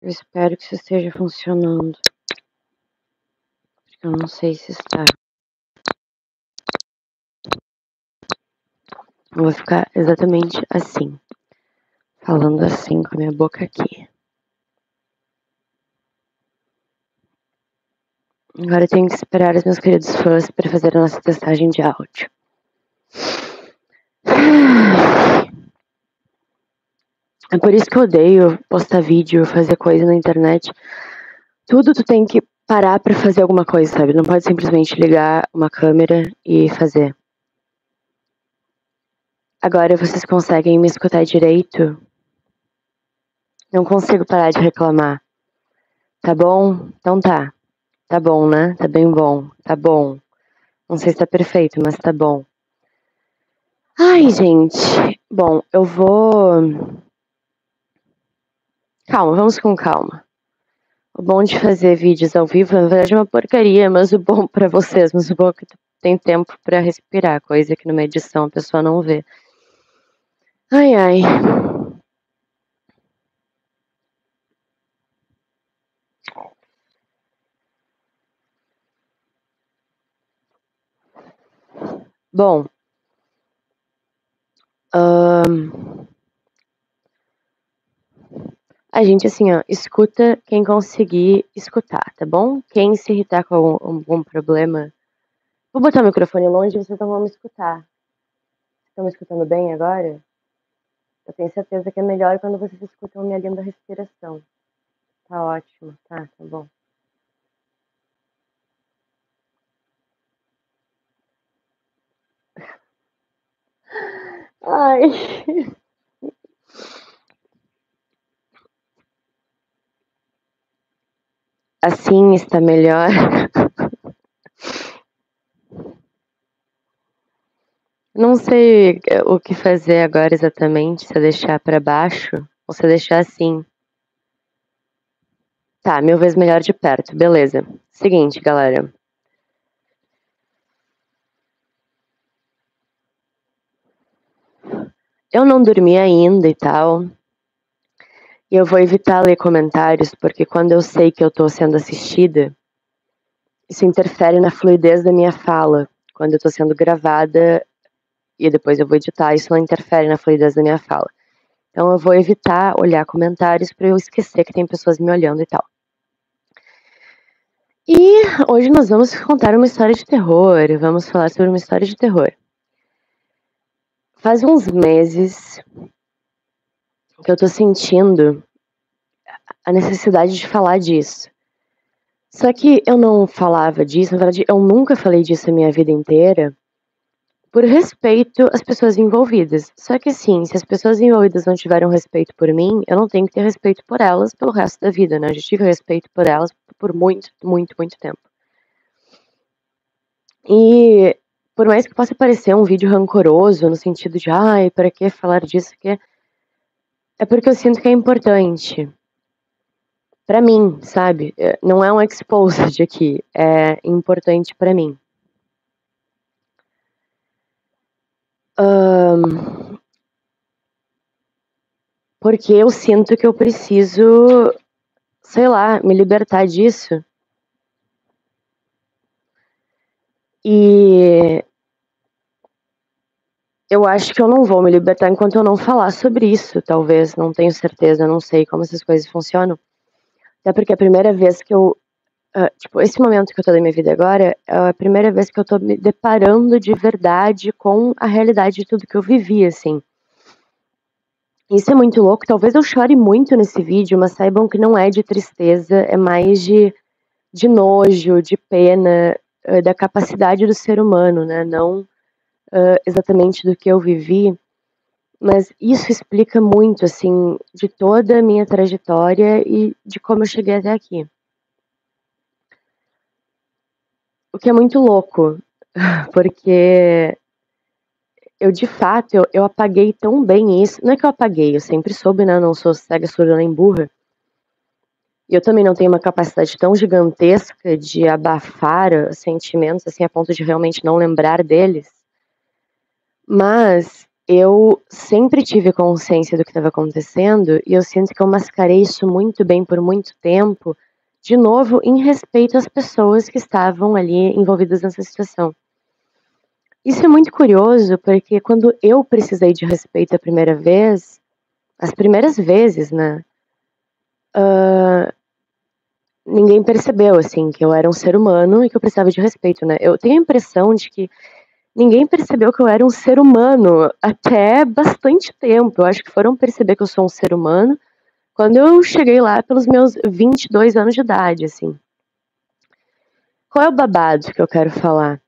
Eu espero que isso esteja funcionando. Porque eu não sei se está. Eu vou ficar exatamente assim. Falando assim com a minha boca aqui. Agora eu tenho que esperar os meus queridos fãs para fazer a nossa testagem de áudio. É por isso que eu odeio postar vídeo, fazer coisa na internet. Tudo tu tem que parar para fazer alguma coisa, sabe? Não pode simplesmente ligar uma câmera e fazer. Agora vocês conseguem me escutar direito? Não consigo parar de reclamar. Tá bom? Então tá. Tá bom, né? Tá bem bom. Tá bom. Não sei se tá perfeito, mas tá bom. Ai, gente. Bom, eu vou Calma, vamos com calma. O bom de fazer vídeos ao vivo, na verdade, é uma porcaria, mas o bom para vocês, mas o bom é que tem tempo para respirar, coisa que numa edição a pessoa não vê. Ai, ai. Bom, um, a gente, assim, ó, escuta quem conseguir escutar, tá bom? Quem se irritar com algum, algum problema. Vou botar o microfone longe e vocês não vão me escutar. Estão me escutando bem agora? Eu tenho certeza que é melhor quando vocês escutam minha linda respiração. Tá ótimo, tá, tá bom. Ai. Assim está melhor. Não sei o que fazer agora exatamente, se eu deixar para baixo ou se eu deixar assim. Tá, mil vezes melhor de perto, beleza. Seguinte, galera. Eu não dormi ainda e tal. E eu vou evitar ler comentários, porque quando eu sei que eu estou sendo assistida, isso interfere na fluidez da minha fala. Quando eu estou sendo gravada e depois eu vou editar, isso não interfere na fluidez da minha fala. Então eu vou evitar olhar comentários para eu esquecer que tem pessoas me olhando e tal. E hoje nós vamos contar uma história de terror. Vamos falar sobre uma história de terror. Faz uns meses que eu tô sentindo a necessidade de falar disso. Só que eu não falava disso, na verdade, eu nunca falei disso a minha vida inteira, por respeito às pessoas envolvidas. Só que assim, se as pessoas envolvidas não tiveram respeito por mim, eu não tenho que ter respeito por elas pelo resto da vida, né? Eu já tive respeito por elas por muito, muito, muito tempo. E por mais que possa parecer um vídeo rancoroso, no sentido de, ai, para que falar disso, que é porque eu sinto que é importante. Para mim, sabe? É, não é um exposed aqui, é importante para mim. Um, porque eu sinto que eu preciso, sei lá, me libertar disso. E eu acho que eu não vou me libertar enquanto eu não falar sobre isso, talvez, não tenho certeza, não sei como essas coisas funcionam. Até porque a primeira vez que eu. Uh, tipo, esse momento que eu tô na minha vida agora é a primeira vez que eu tô me deparando de verdade com a realidade de tudo que eu vivi, assim. Isso é muito louco. Talvez eu chore muito nesse vídeo, mas saibam que não é de tristeza, é mais de, de nojo, de pena, uh, da capacidade do ser humano, né? Não uh, exatamente do que eu vivi, mas isso explica muito, assim, de toda a minha trajetória e de como eu cheguei até aqui. O que é muito louco, porque eu de fato, eu, eu apaguei tão bem isso. Não é que eu apaguei, eu sempre soube, né? Não sou cega, surda nem burra. E eu também não tenho uma capacidade tão gigantesca de abafar sentimentos, assim, a ponto de realmente não lembrar deles. Mas eu sempre tive consciência do que estava acontecendo e eu sinto que eu mascarei isso muito bem por muito tempo, de novo, em respeito às pessoas que estavam ali envolvidas nessa situação. Isso é muito curioso porque quando eu precisei de respeito a primeira vez, as primeiras vezes, né? Uh, ninguém percebeu, assim, que eu era um ser humano e que eu precisava de respeito, né? Eu tenho a impressão de que ninguém percebeu que eu era um ser humano até bastante tempo. Eu acho que foram perceber que eu sou um ser humano quando eu cheguei lá pelos meus 22 anos de idade, assim. Qual é o babado que eu quero falar?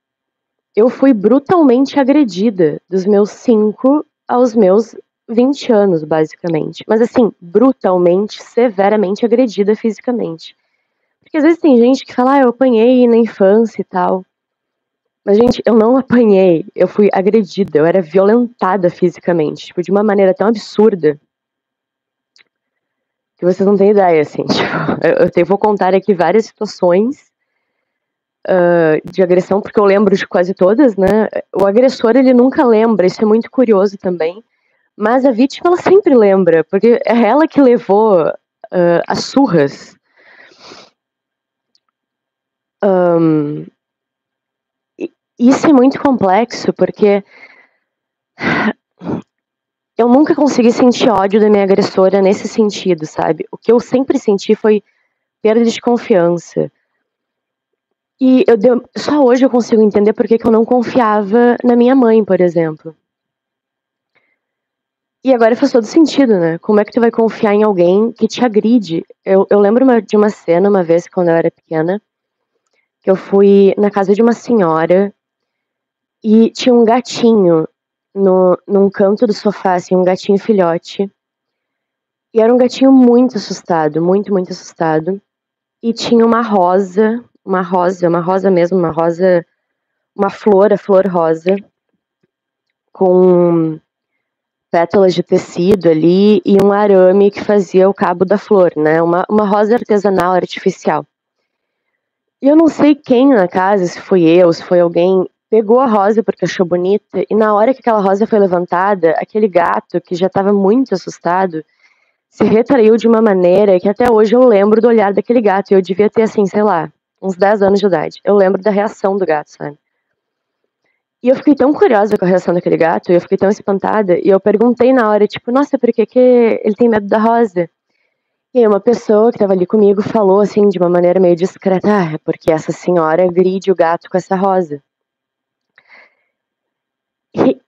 eu fui brutalmente agredida dos meus 5 aos meus 20 anos, basicamente. Mas assim, brutalmente, severamente agredida fisicamente. Porque às vezes tem gente que fala, ah, eu apanhei na infância e tal. Mas, gente, eu não apanhei, eu fui agredida, eu era violentada fisicamente, tipo, de uma maneira tão absurda que vocês não têm ideia, assim. Tipo, eu, eu vou contar aqui várias situações uh, de agressão, porque eu lembro de quase todas, né? O agressor, ele nunca lembra, isso é muito curioso também. Mas a vítima, ela sempre lembra, porque é ela que levou uh, as surras. Um, isso é muito complexo, porque eu nunca consegui sentir ódio da minha agressora nesse sentido, sabe? O que eu sempre senti foi perda de confiança. E eu deu, só hoje eu consigo entender por que, eu não confiava na minha mãe, por exemplo. E agora faz todo sentido, né? Como é que tu vai confiar em alguém que te agride? Eu, eu lembro uma, de uma cena, uma vez, quando eu era pequena, que eu fui na casa de uma senhora e tinha um gatinho no, num canto do sofá, assim, um gatinho filhote. E era um gatinho muito assustado, muito, muito assustado. E tinha uma rosa uma rosa, uma rosa mesmo, uma rosa, uma flor, a flor rosa, com pétalas de tecido ali e um arame que fazia o cabo da flor, né? Uma, uma rosa artesanal artificial. E eu não sei quem na casa, se foi eu, se foi alguém, pegou a rosa porque achou bonita e na hora que aquela rosa foi levantada, aquele gato que já estava muito assustado se retraiu de uma maneira que até hoje eu lembro do olhar daquele gato e eu devia ter assim, sei lá, uns 10 anos de idade. Eu lembro da reação do gato, sabe? E eu fiquei tão curiosa com a reação daquele gato, e eu fiquei tão espantada, e eu perguntei na hora, tipo, nossa, por que, que ele tem medo da rosa? E aí uma pessoa que estava ali comigo falou, assim, de uma maneira meio discreta, ah, é porque essa senhora gride o gato com essa rosa. E,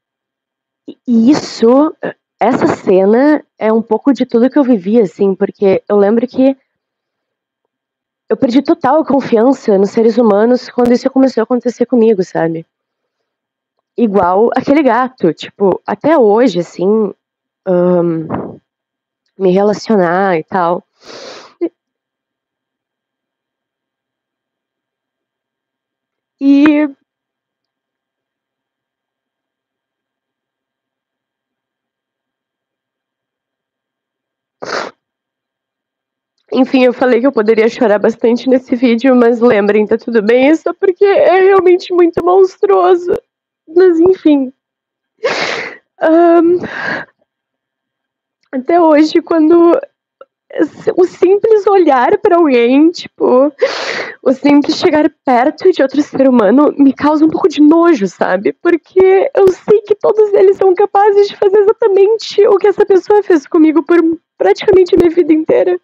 isso, essa cena é um pouco de tudo que eu vivi, assim, porque eu lembro que eu perdi total confiança nos seres humanos quando isso começou a acontecer comigo, sabe? Igual aquele gato, tipo, até hoje, assim, um, me relacionar e tal. E Enfim, eu falei que eu poderia chorar bastante nesse vídeo, mas lembrem, tá tudo bem, é só porque é realmente muito monstruoso. Mas enfim. Um, até hoje, quando o simples olhar para alguém, tipo, o simples chegar perto de outro ser humano me causa um pouco de nojo, sabe? Porque eu sei que todos eles são capazes de fazer exatamente o que essa pessoa fez comigo por praticamente a minha vida inteira.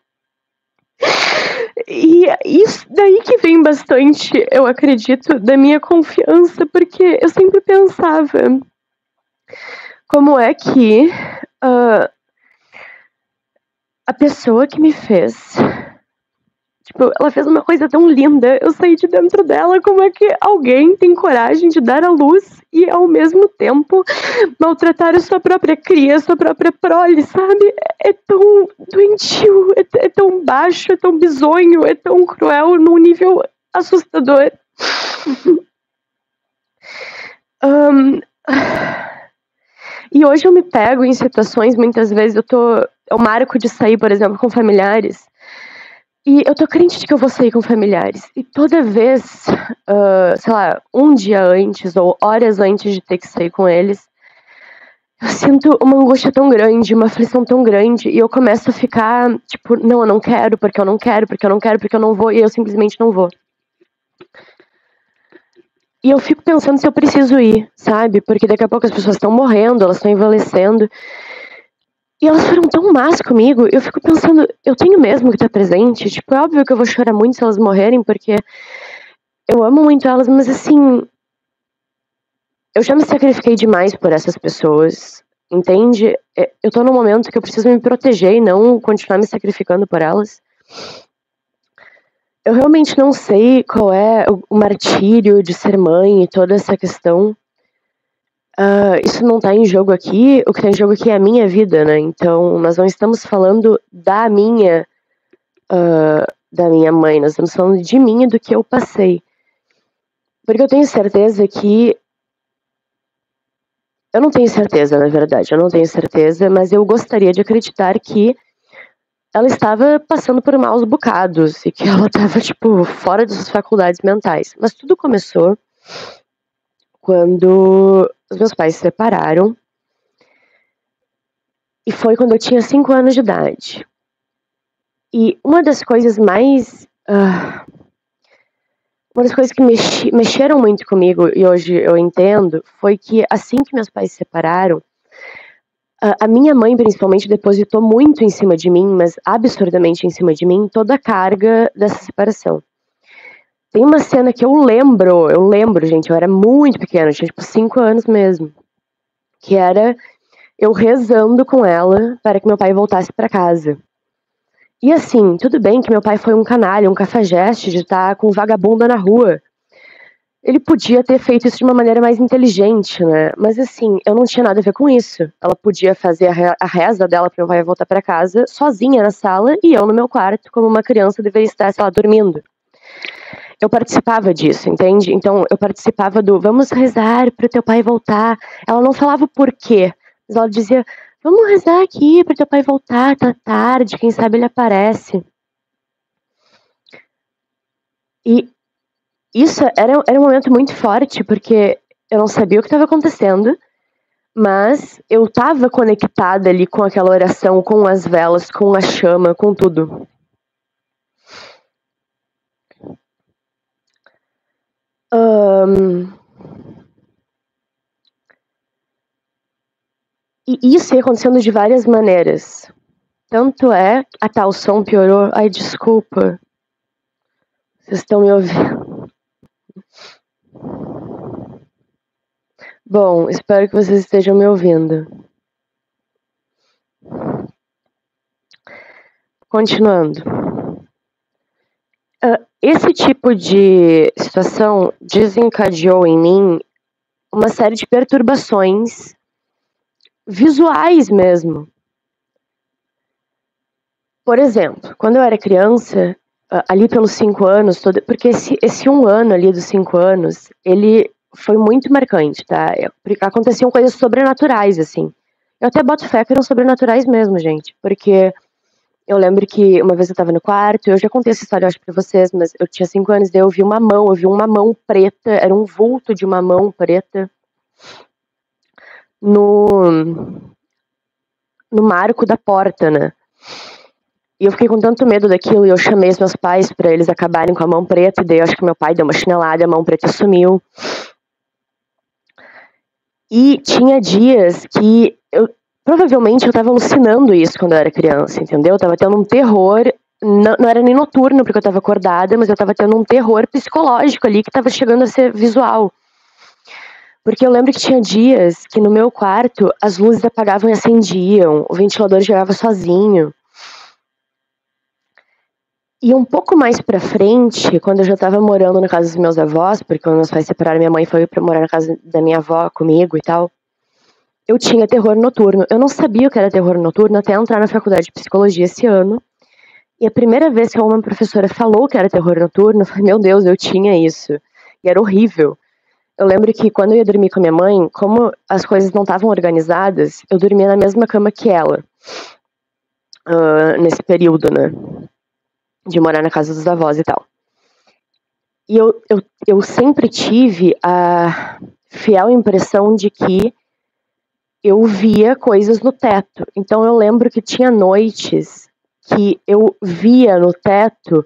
E isso daí que vem bastante, eu acredito, da minha confiança, porque eu sempre pensava como é que uh, a pessoa que me fez Tipo, ela fez uma coisa tão linda, eu saí de dentro dela. Como é que alguém tem coragem de dar a luz e, ao mesmo tempo, maltratar a sua própria cria, sua própria prole, sabe? É tão doentio, é, é tão baixo, é tão bizonho, é tão cruel num nível assustador. um, e hoje eu me pego em situações, muitas vezes eu tô. Eu marco de sair, por exemplo, com familiares. E eu tô crente de que eu vou sair com familiares. E toda vez, uh, sei lá, um dia antes ou horas antes de ter que sair com eles, eu sinto uma angústia tão grande, uma aflição tão grande, e eu começo a ficar, tipo, não, eu não quero, porque eu não quero, porque eu não quero, porque eu não vou, e eu simplesmente não vou. E eu fico pensando se eu preciso ir, sabe? Porque daqui a pouco as pessoas estão morrendo, elas estão envelhecendo. E elas foram tão más comigo, eu fico pensando, eu tenho mesmo que estar presente. Tipo, é óbvio que eu vou chorar muito se elas morrerem, porque eu amo muito elas, mas assim. Eu já me sacrifiquei demais por essas pessoas, entende? É, eu tô num momento que eu preciso me proteger e não continuar me sacrificando por elas. Eu realmente não sei qual é o martírio de ser mãe e toda essa questão. Uh, isso não está em jogo aqui. O que está em jogo aqui é a minha vida, né? Então, nós não estamos falando da minha, uh, da minha mãe. Nós estamos falando de mim e do que eu passei. Porque eu tenho certeza que eu não tenho certeza, na verdade, eu não tenho certeza, mas eu gostaria de acreditar que ela estava passando por maus bocados e que ela estava, tipo, fora das suas faculdades mentais. Mas tudo começou quando os meus pais se separaram. E foi quando eu tinha 5 anos de idade. E uma das coisas mais. Uh, uma das coisas que mexeram muito comigo, e hoje eu entendo, foi que assim que meus pais se separaram, a minha mãe, principalmente, depositou muito em cima de mim, mas absurdamente em cima de mim, toda a carga dessa separação. Tem uma cena que eu lembro, eu lembro, gente, eu era muito pequena, tinha tipo 5 anos mesmo, que era eu rezando com ela para que meu pai voltasse para casa. E assim, tudo bem que meu pai foi um canalha, um cafajeste de estar com vagabunda na rua, ele podia ter feito isso de uma maneira mais inteligente, né? Mas assim, eu não tinha nada a ver com isso. Ela podia fazer a reza dela para meu pai voltar para casa sozinha na sala e eu no meu quarto, como uma criança deveria estar, sei lá, dormindo. Eu participava disso, entende? Então eu participava do vamos rezar para o teu pai voltar. Ela não falava o porquê, mas ela dizia vamos rezar aqui para teu pai voltar, tá tarde, quem sabe ele aparece. E isso era, era um momento muito forte, porque eu não sabia o que estava acontecendo, mas eu estava conectada ali com aquela oração, com as velas, com a chama, com tudo. Um... E isso ia acontecendo de várias maneiras. Tanto é. Ah tá, o som piorou. Ai, desculpa. Vocês estão me ouvindo? Bom, espero que vocês estejam me ouvindo. Continuando. Esse tipo de situação desencadeou em mim uma série de perturbações visuais mesmo. Por exemplo, quando eu era criança, ali pelos cinco anos, todo, porque esse, esse um ano ali dos cinco anos, ele foi muito marcante, tá? É, aconteciam coisas sobrenaturais, assim. Eu até boto fé que eram sobrenaturais mesmo, gente, porque eu lembro que uma vez eu tava no quarto, eu já contei essa história, acho, pra vocês, mas eu tinha cinco anos, daí eu vi uma mão, eu vi uma mão preta, era um vulto de uma mão preta no, no marco da porta, né? E eu fiquei com tanto medo daquilo e eu chamei os meus pais para eles acabarem com a mão preta. E daí eu acho que meu pai deu uma chinelada, a mão preta sumiu. E tinha dias que eu provavelmente eu tava alucinando isso quando eu era criança, entendeu? Eu tava tendo um terror, não, não era nem noturno porque eu tava acordada, mas eu tava tendo um terror psicológico ali que tava chegando a ser visual. Porque eu lembro que tinha dias que no meu quarto as luzes apagavam e acendiam, o ventilador girava sozinho. E um pouco mais pra frente, quando eu já tava morando na casa dos meus avós, porque quando meus pais separaram, minha mãe foi pra morar na casa da minha avó comigo e tal, eu tinha terror noturno. Eu não sabia o que era terror noturno até entrar na faculdade de psicologia esse ano. E a primeira vez que uma professora falou que era terror noturno, eu falei, meu Deus, eu tinha isso. E era horrível. Eu lembro que quando eu ia dormir com a minha mãe, como as coisas não estavam organizadas, eu dormia na mesma cama que ela. Uh, nesse período, né? de morar na casa dos avós e tal. E eu, eu, eu sempre tive a fiel impressão de que eu via coisas no teto. Então eu lembro que tinha noites que eu via no teto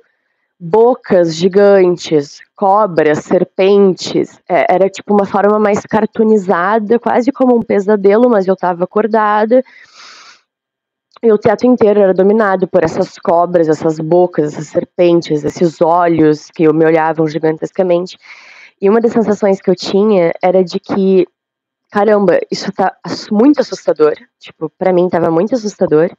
bocas gigantes, cobras, serpentes. É, era tipo uma forma mais cartoonizada, quase como um pesadelo, mas eu estava acordada. E o teto inteiro era dominado por essas cobras, essas bocas, essas serpentes, esses olhos que me olhavam gigantescamente. E uma das sensações que eu tinha era de que, caramba, isso tá muito assustador. Tipo, para mim tava muito assustador.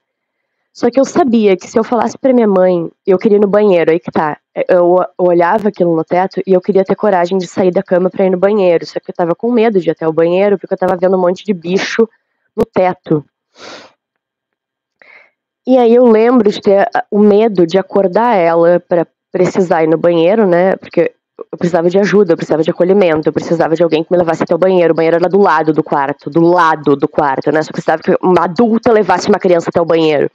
Só que eu sabia que se eu falasse para minha mãe, eu queria ir no banheiro, aí que tá. Eu, eu, olhava aquilo no teto e eu queria ter coragem de sair da cama para ir no banheiro. Só que eu tava com medo de ir até o banheiro, porque eu tava vendo um monte de bicho no teto. E aí eu lembro de ter o medo de acordar ela para precisar ir no banheiro, né? Porque eu precisava de ajuda, eu precisava de acolhimento, eu precisava de alguém que me levasse até o banheiro. O banheiro era do lado do quarto, do lado do quarto, né? Só precisava que uma adulta levasse uma criança até o banheiro.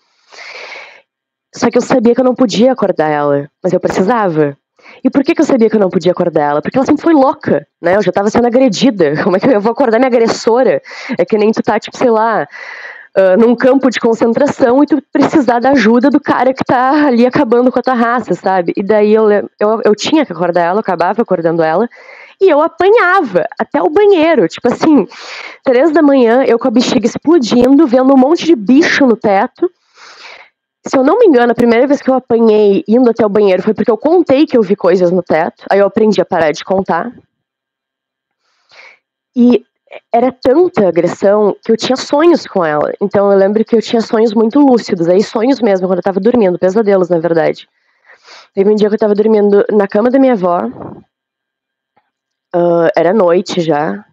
Só que eu sabia que eu não podia acordar ela, mas eu precisava. E por que, que eu sabia que eu não podia acordar ela? Porque ela sempre foi louca, né? Eu já tava sendo agredida. Como é que eu vou acordar minha agressora? É que nem tu tá, tipo, sei lá, num campo de concentração e tu precisar da ajuda do cara que tá ali acabando com a tua raça, sabe? E daí eu, eu, eu tinha que acordar ela, eu acabava acordando ela. E eu apanhava até o banheiro, tipo assim, três da manhã, eu com a bexiga explodindo, vendo um monte de bicho no teto se eu não me engano, a primeira vez que eu apanhei indo até o banheiro foi porque eu contei que eu vi coisas no teto. Aí eu aprendi a parar de contar. E era tanta agressão que eu tinha sonhos com ela. Então eu lembro que eu tinha sonhos muito lúcidos, aí sonhos mesmo, quando eu tava dormindo, pesadelos, na verdade. Teve um dia que eu tava dormindo na cama da minha avó. Uh, era noite já.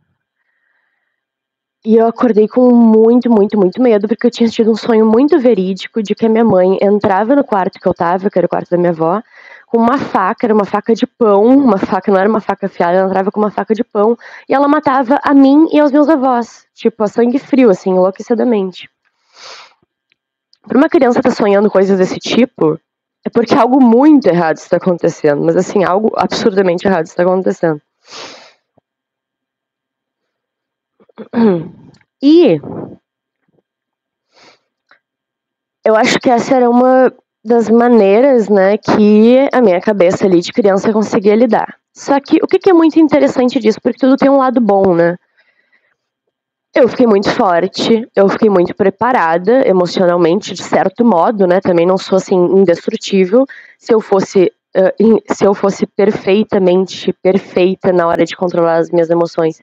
E eu acordei com muito, muito, muito medo, porque eu tinha tido um sonho muito verídico de que a minha mãe entrava no quarto que eu tava, que era o quarto da minha avó, com uma faca, era uma faca de pão, uma faca, não era uma faca afiada, ela entrava com uma faca de pão, e ela matava a mim e aos meus avós, tipo, a sangue frio, assim, enlouquecidamente. Para uma criança estar tá sonhando coisas desse tipo, é porque algo muito errado está acontecendo, mas assim, algo absurdamente errado está acontecendo. E eu acho que essa era uma das maneiras, né, que a minha cabeça ali de criança conseguia lidar. Só que o que é muito interessante disso, porque tudo tem um lado bom, né? Eu fiquei muito forte, eu fiquei muito preparada emocionalmente, de certo modo, né? Também não sou assim indestrutível. Se eu fosse uh, se eu fosse perfeitamente perfeita na hora de controlar as minhas emoções,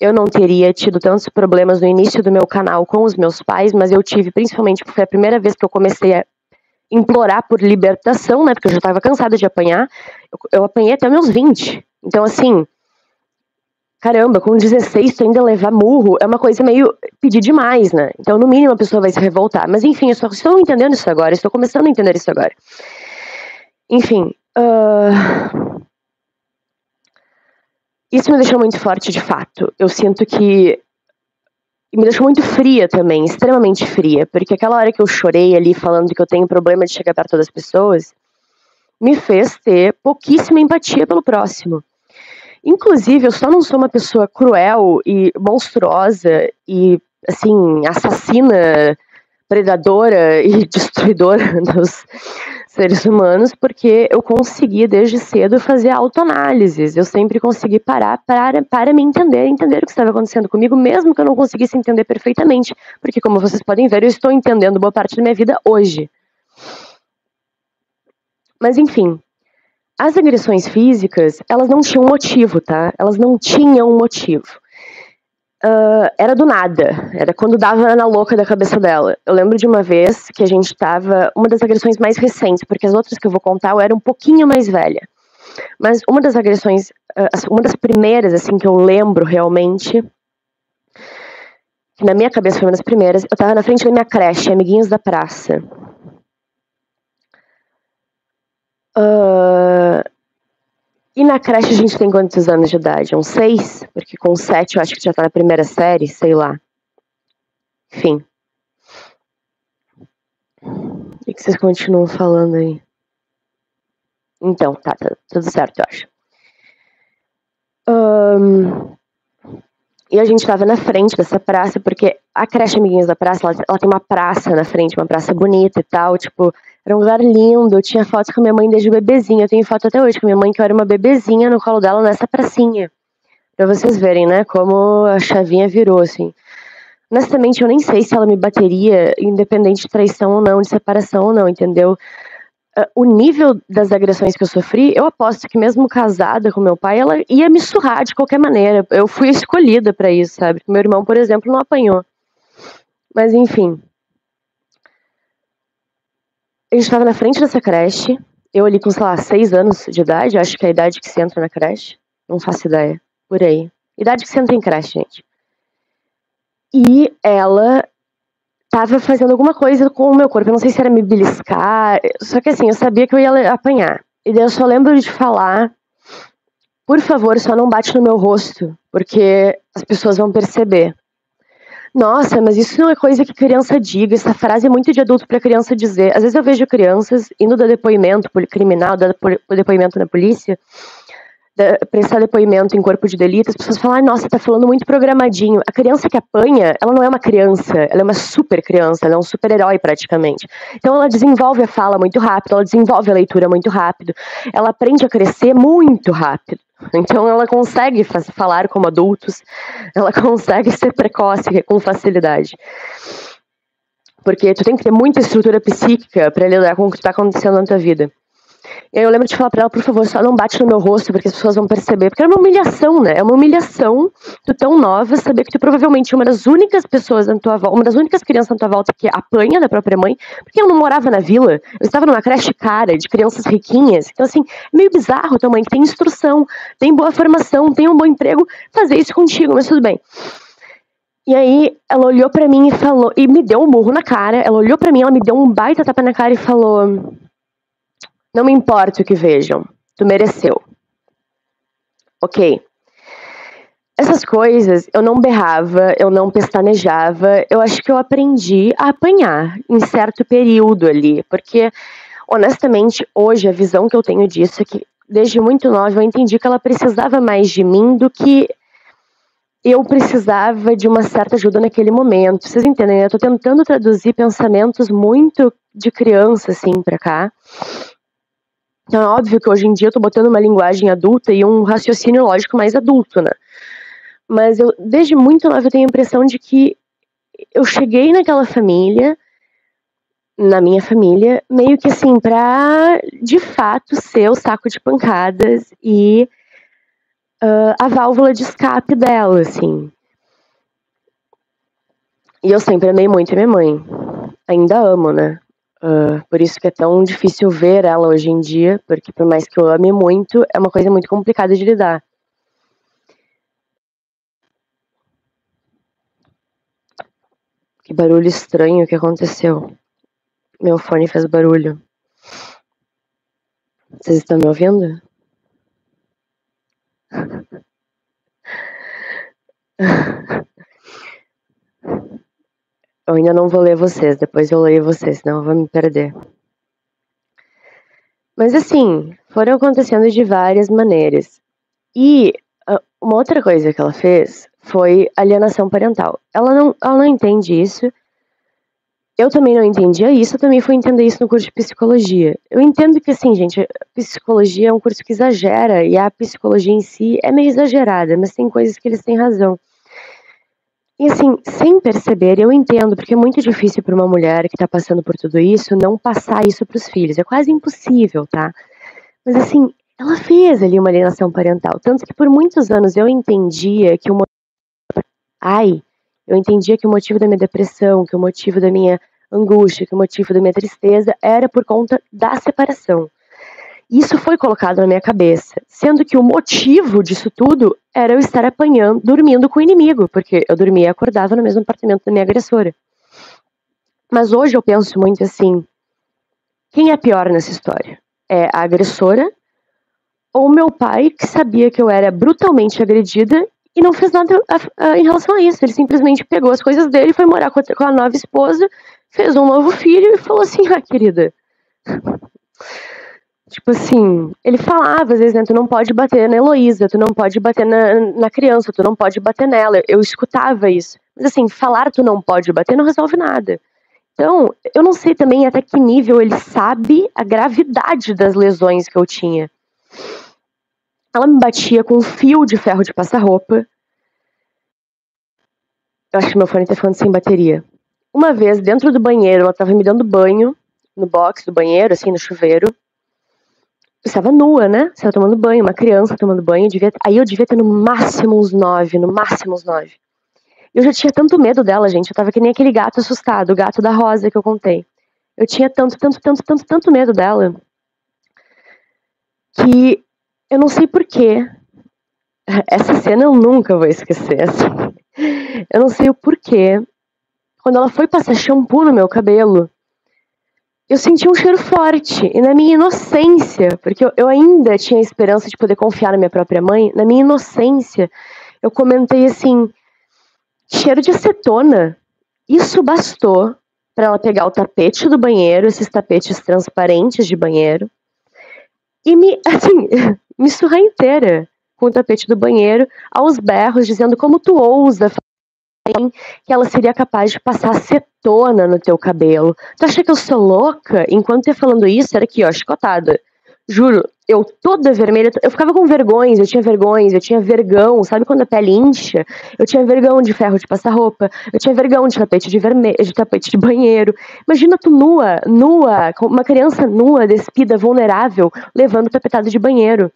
eu não teria tido tantos problemas no início do meu canal com os meus pais, mas eu tive principalmente porque foi a primeira vez que eu comecei a implorar por libertação, né? Porque eu já estava cansada de apanhar. Eu, eu, apanhei até meus 20. Então, assim, caramba, com 16 tu ainda levar murro é uma coisa meio pedir demais, né? Então, no mínimo, a pessoa vai se revoltar. Mas, enfim, eu só estou entendendo isso agora, estou começando a entender isso agora. Enfim. Uh isso me deixou muito forte de fato. Eu sinto que me deixou muito fria também, extremamente fria, porque aquela hora que eu chorei ali falando que eu tenho problema de chegar perto das pessoas, me fez ter pouquíssima empatia pelo próximo. Inclusive, eu só não sou uma pessoa cruel e monstruosa e assim, assassina, predadora e destruidora dos seres humanos, porque eu consegui desde cedo fazer autoanálises. Eu sempre consegui parar para, para me entender, entender o que estava acontecendo comigo, mesmo que eu não conseguisse entender perfeitamente. Porque, como vocês podem ver, eu estou entendendo boa parte da minha vida hoje. Mas, enfim, as agressões físicas, elas não tinham motivo, tá? Elas não tinham motivo uh, era do nada. Era quando dava na louca da cabeça dela. Eu lembro de uma vez que a gente tava. Uma das agressões mais recentes, porque as outras que eu vou contar eu era um pouquinho mais velha. Mas uma das agressões, uh, uma das primeiras, assim, que eu lembro realmente. Que na minha cabeça foi uma das primeiras. Eu tava na frente da minha creche, Amiguinhos da Praça. Uh, e na creche a gente tem quantos anos de idade? Uns seis? Porque com sete eu acho que já tá na primeira série, sei lá. Enfim. O que vocês continuam falando aí? Então, tá, tá tudo certo, eu acho. Um, e a gente tava na frente dessa praça, porque a creche Amiguinhos da Praça, ela, ela, tem uma praça na frente, uma praça bonita e tal, tipo, era um lugar lindo, eu tinha fotos com a minha mãe desde bebezinha, eu tenho foto até hoje com a minha mãe que eu era uma bebezinha no colo dela nessa pracinha. Pra vocês verem, né, como a chavinha virou, assim. Honestamente, eu nem sei se ela me bateria, independente de traição ou não, de separação ou não, entendeu? Uh, o nível das agressões que eu sofri, eu aposto que mesmo casada com meu pai, ela ia me surrar de qualquer maneira. Eu fui escolhida para isso, sabe? Meu irmão, por exemplo, não apanhou. Mas enfim. A gente estava na frente dessa creche. Eu ali com, sei lá, seis anos de idade, acho que é a idade que se entra na creche. Não faço ideia. Por aí. Idade que se entra em creche, gente. E ela tava fazendo alguma coisa com o meu corpo. Eu não sei se era me beliscar. Só que assim, eu sabia que eu ia apanhar. E daí eu só lembro de falar: por favor, só não bate no meu rosto, porque as pessoas vão perceber. Nossa, mas isso não é coisa que criança diga. Essa frase é muito de adulto para criança dizer. Às vezes eu vejo crianças indo dar depoimento criminal, dar depoimento na polícia, prestar depoimento em corpo de delito, as pessoas falam, nossa, tá falando muito programadinho. A criança que apanha, ela não é uma criança, ela é uma super criança, ela é um super-herói praticamente. Então ela desenvolve a fala muito rápido, ela desenvolve a leitura muito rápido, ela aprende a crescer muito rápido. Então ela consegue falar como adultos, ela consegue ser precoce com facilidade. Porque tu tem que ter muita estrutura psíquica para lidar com o que está acontecendo na tua vida. E aí eu lembro de falar pra ela, por favor, só não bate no meu rosto, porque as pessoas vão perceber. Porque é uma humilhação, né? É uma humilhação tu tão nova saber que tu provavelmente é uma das únicas pessoas na tua volta, uma das únicas crianças na tua volta que apanha da própria mãe, porque eu não morava na vila, eu estava numa creche cara, de crianças riquinhas. Então, assim, é meio bizarro tua mãe que tem instrução, tem boa formação, tem um bom emprego, fazer isso contigo, mas tudo bem. E aí ela olhou para mim e falou, e me deu um murro na cara. Ela olhou para mim, ela me deu um baita tapa na cara e falou: não me importa o que vejam. Tu mereceu. Ok. Essas coisas eu não berrava, eu não pestanejava, eu acho que eu aprendi a apanhar em certo período ali, porque honestamente hoje a visão que eu tenho disso é que desde muito nova eu entendi que ela precisava mais de mim do que eu precisava de uma certa ajuda naquele momento. Vocês entendem? Eu tô tentando traduzir pensamentos muito de criança assim para cá. Então é óbvio que hoje em dia eu tô botando uma linguagem adulta e um raciocínio lógico mais adulto, né? Mas eu, desde muito nova, eu tenho a impressão de que eu cheguei naquela família, na minha família, meio que assim, pra de fato ser o saco de pancadas e uh, a válvula de escape dela, assim. E eu sempre amei muito a minha mãe. Ainda amo, né? Uh, por isso que é tão difícil ver ela hoje em dia, porque por mais que eu ame muito, é uma coisa muito complicada de lidar. Que barulho estranho que aconteceu. Meu fone fez barulho. Vocês estão me ouvindo? Eu ainda não vou ler vocês, depois eu leio vocês, senão eu vou me perder. Mas assim, foram acontecendo de várias maneiras. E uh, uma outra coisa que ela fez foi alienação parental. Ela não, ela não entende isso. Eu também não entendia isso, eu também fui entender isso no curso de psicologia. Eu entendo que, assim, gente, psicologia é um curso que exagera, e a psicologia em si é meio exagerada, mas tem coisas que eles têm razão. E assim, sem perceber, eu entendo, porque é muito difícil para uma mulher que está passando por tudo isso não passar isso para os filhos. É quase impossível, tá? Mas assim, ela fez ali uma alienação parental. Tanto que por muitos anos eu entendia que o motivo. Ai, eu entendia que o motivo da minha depressão, que o motivo da minha angústia, que o motivo da minha tristeza era por conta da separação. Isso foi colocado na minha cabeça, sendo que o motivo disso tudo era eu estar apanhando, dormindo com o inimigo, porque eu dormia e acordava no mesmo apartamento da minha agressora. Mas hoje eu penso muito assim: quem é pior nessa história? É a agressora ou meu pai, que sabia que eu era brutalmente agredida e não fez nada em relação a isso? Ele simplesmente pegou as coisas dele, foi morar com a nova esposa, fez um novo filho e falou assim: ah, querida. Tipo assim, ele falava às vezes, né? Tu não pode bater na Heloísa, tu não pode bater na, na criança, tu não pode bater nela. Eu escutava isso. Mas assim, falar tu não pode bater não resolve nada. Então, eu não sei também até que nível ele sabe a gravidade das lesões que eu tinha. Ela me batia com um fio de ferro de passar roupa. Eu acho que meu fone tá ficando sem bateria. Uma vez, dentro do banheiro, ela tava me dando banho, no box do banheiro, assim, no chuveiro. Estava nua, né? Estava tomando banho, uma criança tomando banho. Devia... Aí eu devia ter no máximo uns nove, no máximo uns nove. Eu já tinha tanto medo dela, gente. Eu tava que nem aquele gato assustado, o gato da rosa que eu contei. Eu tinha tanto, tanto, tanto, tanto, tanto medo dela. Que eu não sei porquê. Essa cena eu nunca vou esquecer, assim. Eu não sei o porquê quando ela foi passar shampoo no meu cabelo, eu senti um cheiro forte. E na minha inocência, porque eu, eu ainda tinha esperança de poder confiar na minha própria mãe, na minha inocência, eu comentei assim: cheiro de acetona. Isso bastou para ela pegar o tapete do banheiro, esses tapetes transparentes de banheiro, e me, assim, me surrar inteira com o tapete do banheiro, aos berros, dizendo como tu ousa que ela seria capaz de passar acetona no teu cabelo. Tu acha que eu sou louca? Enquanto ia falando isso, era aqui, ó, chicotada. Juro, eu toda vermelha, eu ficava com vergonhas, eu tinha vergonhas, eu tinha vergão, sabe quando a pele incha? Eu tinha vergão de ferro de passar roupa, eu tinha vergão de tapete de vermelho, de tapete de banheiro. Imagina tu nua, nua, uma criança nua, despida, vulnerável, levando tapetado de banheiro.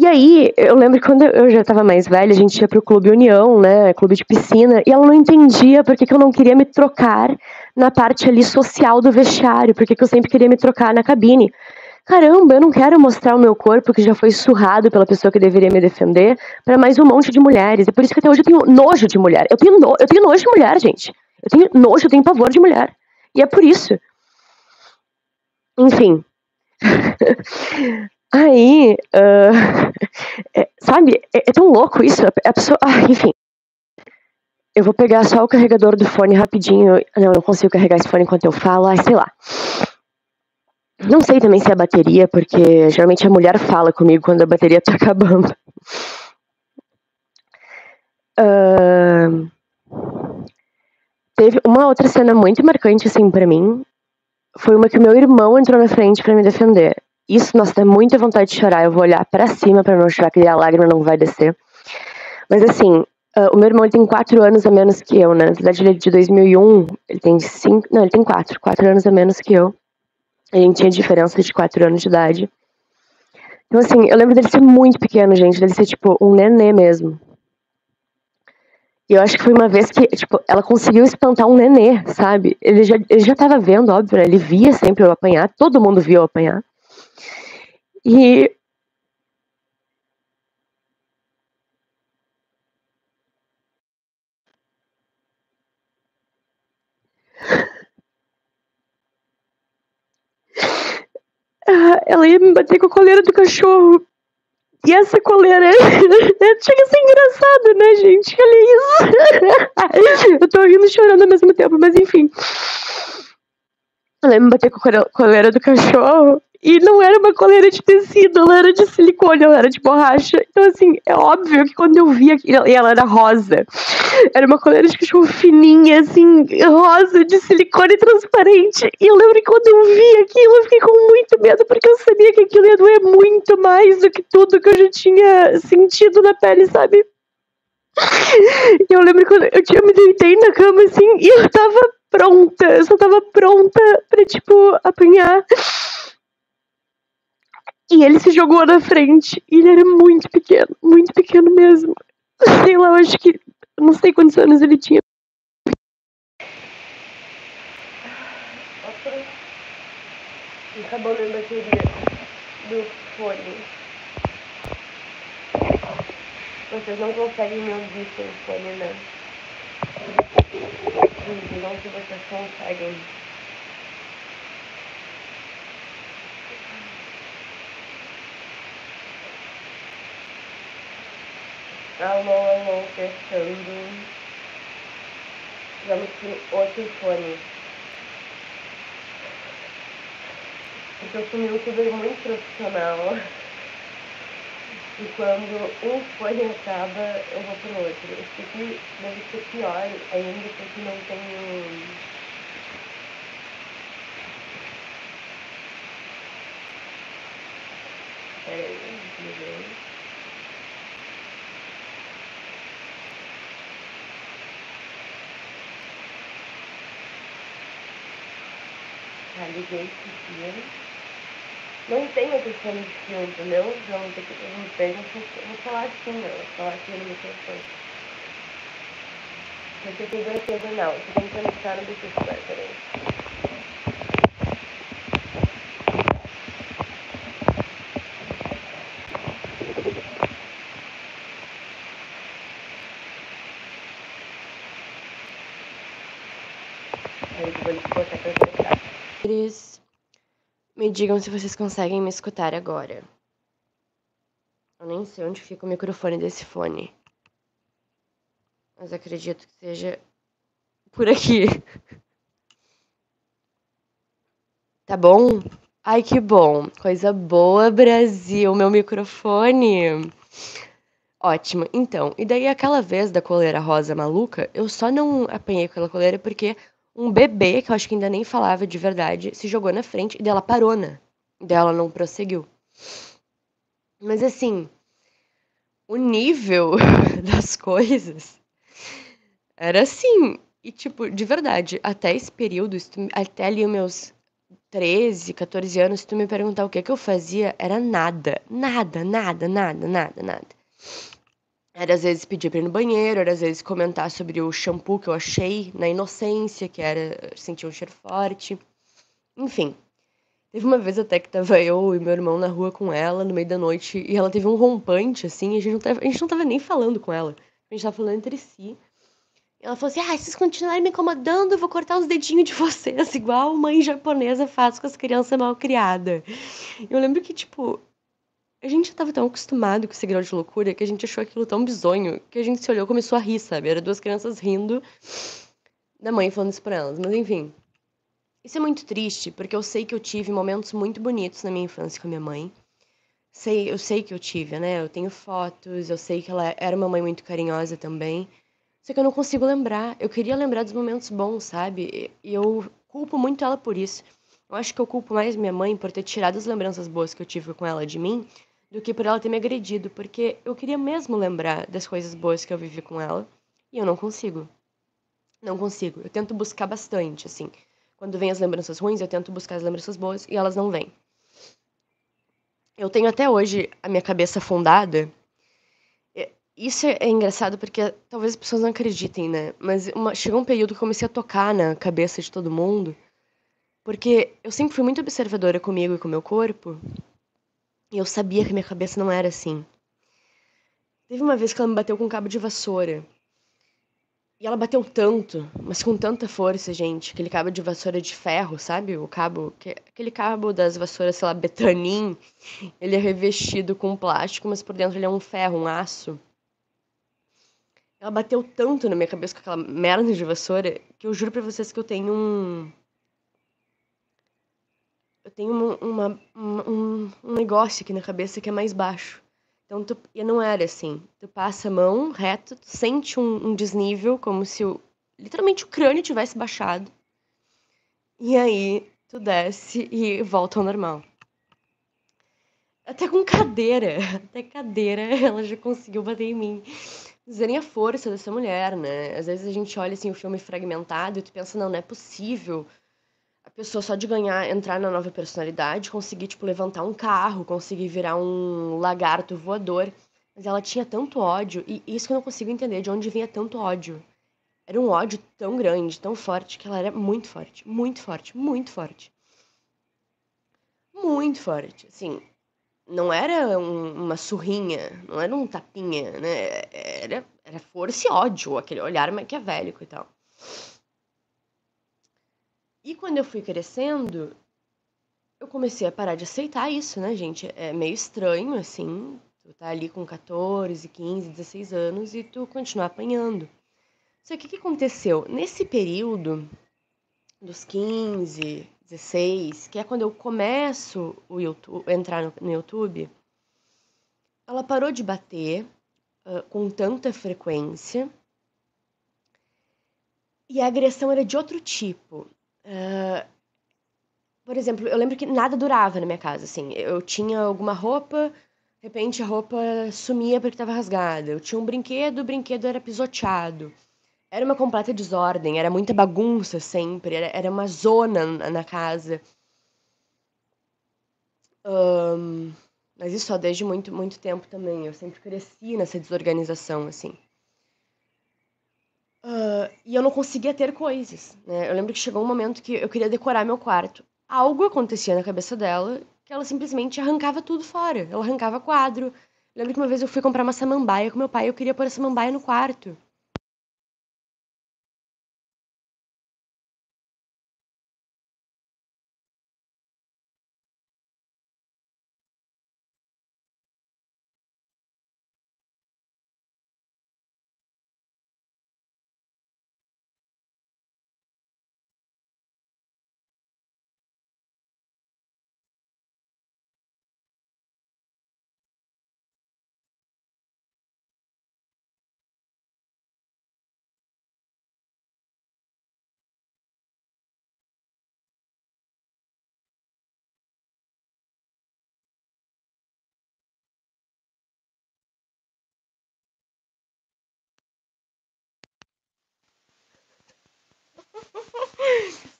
E aí, eu lembro quando eu já estava mais velha, a gente ia pro Clube União, né, clube de piscina, e ela não entendia por que, que eu não queria me trocar na parte ali social do vestiário, por que, que eu sempre queria me trocar na cabine. Caramba, eu não quero mostrar o meu corpo que já foi surrado pela pessoa que deveria me defender para mais um monte de mulheres. É por isso que até hoje eu tenho nojo de mulher. Eu tenho, no, eu tenho nojo de mulher, gente. Eu tenho nojo, eu tenho pavor de mulher. E é por isso. Enfim. Aí, uh, é, sabe, é, é, tão louco isso. A pessoa. Ah, enfim. Eu vou pegar só o carregador do fone rapidinho. Não, eu não consigo carregar esse fone enquanto eu falo. Ai, sei lá. Não sei também se é a bateria, porque geralmente a mulher fala comigo quando a bateria tá acabando. Uh, teve uma outra cena muito marcante, assim, para mim. Foi uma que o meu irmão entrou na frente para me defender. Isso, nossa, dá muita vontade de chorar. Eu vou olhar para cima para não chorar, que a lágrima não vai descer. Mas assim, uh, o meu irmão tem quatro anos a menos que eu, né? Na verdade, ele é de 2001. Ele tem cinco. Não, ele tem quatro. Quatro anos a menos que eu. A gente tinha diferença de quatro anos de idade. Então, assim, eu lembro dele ser muito pequeno, gente. Dele ser, tipo, um nenê mesmo. E eu acho que foi uma vez que, tipo, ela conseguiu espantar um nenê, sabe? Ele já, ele já tava vendo, óbvio, né? Ele via sempre eu apanhar, todo mundo via eu apanhar. E ela ia me bater com a coleira do cachorro. E essa coleira chega a ser engraçado, né, gente? Olha isso. Eu tô rindo e chorando ao mesmo tempo, mas enfim. Ela ia me bater com a coleira do cachorro. E não era uma coleira de tecido, ela era de silicone, ela era de borracha. Então, assim, é óbvio que quando eu vi aquilo, e ela era rosa, era uma coleira de cachorro fininha, assim, rosa, de silicone transparente. E eu lembro que quando eu vi aquilo, eu fiquei com muito medo, porque eu sabia que aquilo ia doer muito mais do que tudo que eu já tinha sentido na pele, sabe? E eu lembro quando eu tinha me deitei na cama, assim, e eu tava pronta, eu só tava pronta pra, tipo, apanhar. E ele se jogou na frente. E ele era muito pequeno, muito pequeno mesmo. Sei lá, eu acho que. Não sei quantos anos ele tinha. Acabou a bateria do fone. Vocês não conseguem me ouvir sem fone, né? Não se vocês conseguem. Alô, alô, testando. Vamos pro outro fone. Porque eu sou um youtuber muito profissional. E quando um fone acaba, eu vou pro outro. Esse aqui deve ser pior ainda porque não tenho. Peraí, deixa eu ver. Liguei aqui. Não tem outra forma de filme, entendeu? Então, tem que não tem, eu vou falar assim, ó. Vou falar aqui no microfone. Você tem dois coisas não. Você tem que conectar no Bluetooth, peraí. Aí, vou botar pra conectar. Me digam se vocês conseguem me escutar agora. Eu nem sei onde fica o microfone desse fone. Mas acredito que seja por aqui. Tá bom? Ai, que bom. Coisa boa, Brasil. Meu microfone. Ótimo. Então, e daí aquela vez da coleira rosa maluca, eu só não apanhei aquela coleira porque um bebê, que eu acho que ainda nem falava de verdade, se jogou na frente e dela parou, né? Dela não prosseguiu. Mas assim, o nível das coisas era assim. E, tipo, de verdade, até esse período, até ali os meus 13, 14 anos, se tu me perguntar o que, que eu fazia, era nada. Nada, nada, nada, nada, nada. Era às vezes pedir pra ir no banheiro, era às vezes comentar sobre o shampoo que eu achei na inocência, que era sentir um cheiro forte. Enfim. Teve uma vez até que tava eu e meu irmão na rua com ela, no meio da noite, e ela teve um rompante, assim, e a gente não tava, a gente não tava nem falando com ela. A gente tava falando entre si. E ela falou assim: ah, se vocês continuarem me incomodando, eu vou cortar os dedinhos de vocês, igual mãe japonesa faz com as crianças mal criadas. Eu lembro que, tipo, a gente já tava tão acostumado com esse grau de loucura que a gente achou aquilo tão bizonho que a gente se olhou e começou a rir, sabe? Era duas crianças rindo da mãe falando isso pra elas. Mas enfim. Isso é muito triste, porque eu sei que eu tive momentos muito bonitos na minha infância com a minha mãe. Sei, eu sei que eu tive, né? Eu tenho fotos, eu sei que ela era uma mãe muito carinhosa também. Só que eu não consigo lembrar. Eu queria lembrar dos momentos bons, sabe? E eu culpo muito ela por isso. Eu acho que eu culpo mais minha mãe por ter tirado as lembranças boas que eu tive com ela de mim do que por ela ter me agredido, porque eu queria mesmo lembrar das coisas boas que eu vivi com ela e eu não consigo. Não consigo. Eu tento buscar bastante, assim. Quando vem as lembranças ruins, eu tento buscar as lembranças boas e elas não vêm. Eu tenho até hoje a minha cabeça afundada. Isso é engraçado porque talvez as pessoas não acreditem, né? Mas uma, chegou um período que eu comecei a tocar na cabeça de todo mundo. Porque eu sempre fui muito observadora comigo e com meu corpo. E eu sabia que minha cabeça não era assim. Teve uma vez que ela me bateu com um cabo de vassoura. E ela bateu tanto, mas com tanta força, gente. Aquele cabo de vassoura de ferro, sabe? O cabo. Aquele cabo das vassouras, sei lá, betanin. Ele é revestido com plástico, mas por dentro ele é um ferro, um aço. Ela bateu tanto na minha cabeça com aquela merda de vassoura que eu juro pra vocês que eu tenho um eu tenho uma, uma, um, um negócio aqui na cabeça que é mais baixo. Então, tu, e não era assim. Tu passa a mão reto, tu sente um, um desnível, como se o, literalmente o crânio tivesse baixado. E aí, tu desce e volta ao normal. Até com cadeira, até cadeira, ela já conseguiu bater em mim. Dizerem a força dessa mulher, né? Às vezes a gente olha assim o filme fragmentado e tu pensa, não, não é possível a pessoa só de ganhar, entrar na nova personalidade, conseguir, tipo, levantar um carro, conseguir virar um lagarto voador. Mas ela tinha tanto ódio, e isso que eu não consigo entender, de onde vinha tanto ódio. Era um ódio tão grande, tão forte, que ela era muito forte, muito forte, muito forte. Muito forte, assim. Não era um, uma surrinha, não era um tapinha, né? Era, era força e ódio, aquele olhar maquiavélico e tal. E quando eu fui crescendo, eu comecei a parar de aceitar isso, né, gente? É meio estranho, assim, tu tá ali com 14, 15, 16 anos e tu continuar apanhando. Só que o que aconteceu? Nesse período dos 15, 16, que é quando eu começo o YouTube, entrar no, YouTube, ela parou de bater uh, com tanta frequência. E a agressão era de outro tipo. Uh, por exemplo, eu lembro que nada durava na minha casa, assim. Eu tinha alguma roupa, de repente a roupa sumia porque estava rasgada. Eu tinha um brinquedo, o brinquedo era pisoteado. Era uma completa desordem, era muita bagunça sempre, era, era uma zona na casa. Um, mas isso só desde muito, muito tempo também. Eu sempre cresci nessa desorganização, assim. Uh, e eu não conseguia ter coisas, né? Eu lembro que chegou um momento que eu queria decorar meu quarto. Algo acontecia na cabeça dela que ela simplesmente arrancava tudo fora. Ela arrancava quadro. Eu lembro que uma vez eu fui comprar uma samambaia com meu pai e eu queria pôr a samambaia no quarto.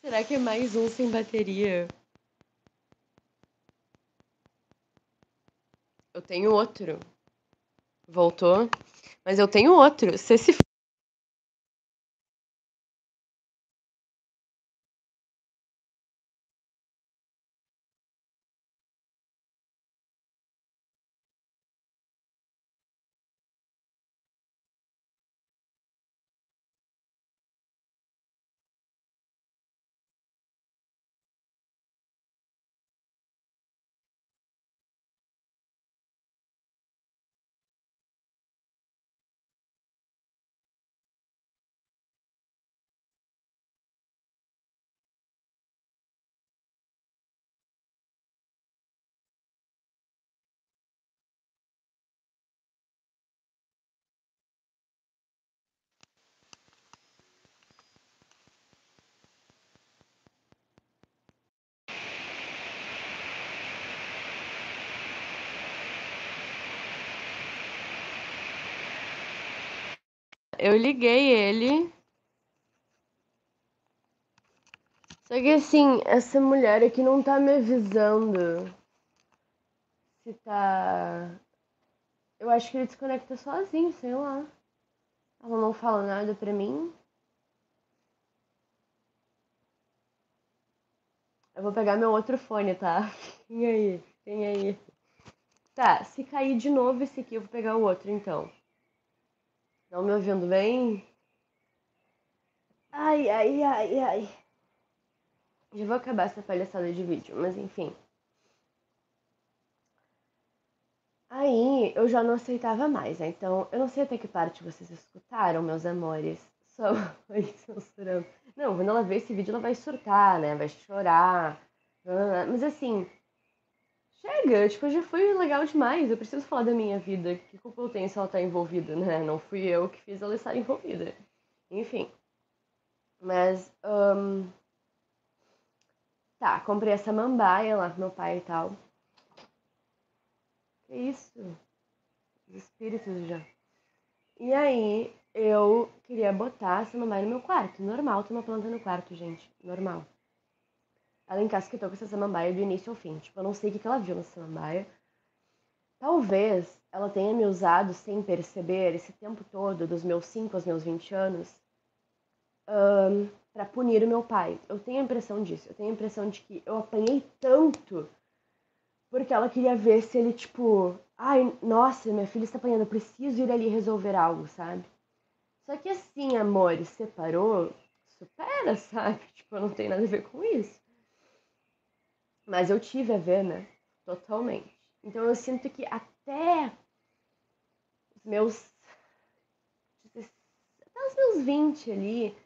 Será que é mais um sem bateria? Eu tenho outro. Voltou? Mas eu tenho outro. Você se Eu liguei ele. Só que assim, essa mulher aqui não tá me avisando se tá. Eu acho que ele desconecta sozinho, sei lá. Ela não fala nada pra mim. Eu vou pegar meu outro fone, tá? Tem aí, tem aí. Tá, se cair de novo esse aqui, eu vou pegar o outro então. Estão me ouvindo bem? Ai, ai, ai, ai. Já vou acabar essa palhaçada de vídeo, mas enfim. Aí eu já não aceitava mais, né? Então eu não sei até que parte vocês escutaram, meus amores. Só foi censurando. Não, quando ela ver esse vídeo, ela vai surtar, né? Vai chorar. Mas assim, Chega, tipo, já foi legal demais. Eu preciso falar da minha vida. Que culpa eu tenho se ela tá envolvida, né? Não fui eu que fiz ela estar envolvida. Enfim. Mas, um... Tá, comprei essa mambaia lá com meu pai e tal. Que isso? Os espíritos já. E aí, eu queria botar essa mambaia no meu quarto. Normal ter uma planta no quarto, gente. Normal. Ela encasquetou com essa samambaia do início ao fim. Tipo, eu não sei o que ela viu nessa samambaia. Talvez ela tenha me usado sem perceber esse tempo todo, dos meus 5 aos meus 20 anos, um, para punir o meu pai. Eu tenho a impressão disso. Eu tenho a impressão de que eu apanhei tanto porque ela queria ver se ele, tipo, ai, nossa, minha filha está apanhando, eu preciso ir ali resolver algo, sabe? Só que assim, amor, separou, supera, sabe? Tipo, não tem nada a ver com isso. Mas eu tive a ver, né? Totalmente. Então eu sinto que até os meus. Até os meus 20 ali,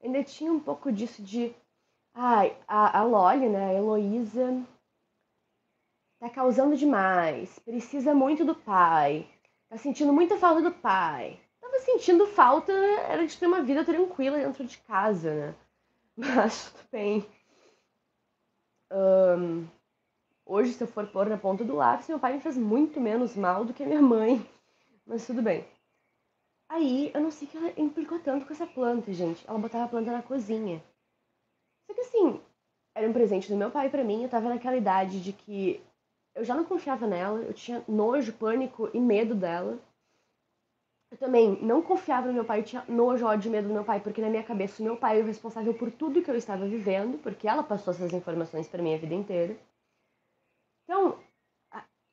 ainda tinha um pouco disso de. Ai, a, a Loli, né? A Heloísa. tá causando demais, precisa muito do pai, tá sentindo muita falta do pai. Tava sentindo falta era de ter uma vida tranquila dentro de casa, né? Mas tudo bem. Um, hoje, se eu for pôr na ponta do lápis, meu pai me fez muito menos mal do que minha mãe. Mas tudo bem. Aí, eu não sei que ela implicou tanto com essa planta, gente. Ela botava a planta na cozinha. Só que assim, era um presente do meu pai para mim. Eu tava naquela idade de que eu já não confiava nela, eu tinha nojo, pânico e medo dela. Eu também não confiava no meu pai, eu tinha nojo, ódio medo do meu pai, porque na minha cabeça o meu pai é o responsável por tudo que eu estava vivendo, porque ela passou essas informações para mim a vida inteira. Então,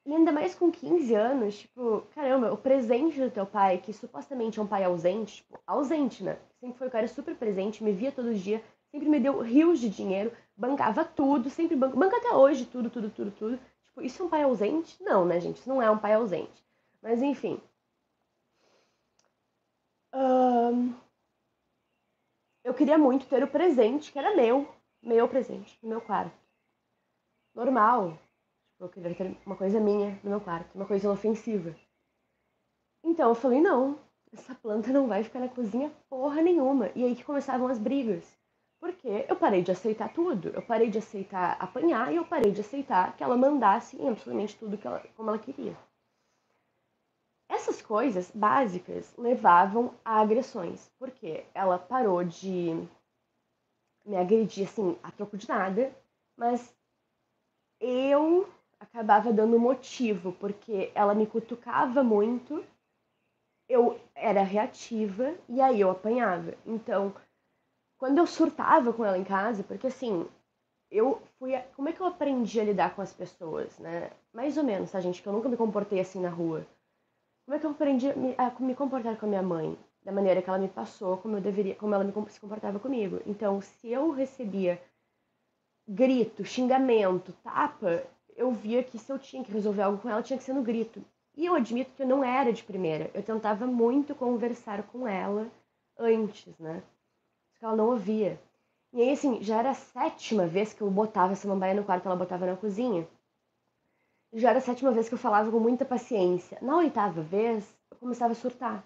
e ainda mais com 15 anos, tipo, caramba, o presente do teu pai, que supostamente é um pai ausente, tipo, ausente, né? Sempre foi um cara super presente, me via todo dia, sempre me deu rios de dinheiro, bancava tudo, sempre banca, banca até hoje, tudo, tudo, tudo, tudo. Tipo, isso é um pai ausente? Não, né, gente? Isso não é um pai ausente. Mas enfim. Eu queria muito ter o presente, que era meu, meu presente, no meu quarto. Normal. Tipo, eu queria ter uma coisa minha no meu quarto, uma coisa inofensiva. Então eu falei, não, essa planta não vai ficar na cozinha porra nenhuma. E aí que começavam as brigas. Porque eu parei de aceitar tudo. Eu parei de aceitar apanhar e eu parei de aceitar que ela mandasse em absolutamente tudo que ela, como ela queria. Essas coisas básicas levavam a agressões, porque ela parou de me agredir assim a troco de nada, mas eu acabava dando motivo, porque ela me cutucava muito, eu era reativa e aí eu apanhava. Então, quando eu surtava com ela em casa, porque assim, eu fui. A... Como é que eu aprendi a lidar com as pessoas, né? Mais ou menos, tá, gente? Que eu nunca me comportei assim na rua. Como é que eu aprendi a me comportar com a minha mãe? Da maneira que ela me passou, como eu deveria, como ela se comportava comigo. Então, se eu recebia grito, xingamento, tapa, eu via que se eu tinha que resolver algo com ela, tinha que ser no grito. E eu admito que eu não era de primeira. Eu tentava muito conversar com ela antes, né? que ela não ouvia. E aí, assim, já era a sétima vez que eu botava essa mambaia no quarto, ela botava na cozinha. Já era a sétima vez que eu falava com muita paciência. Na oitava vez, eu começava a surtar.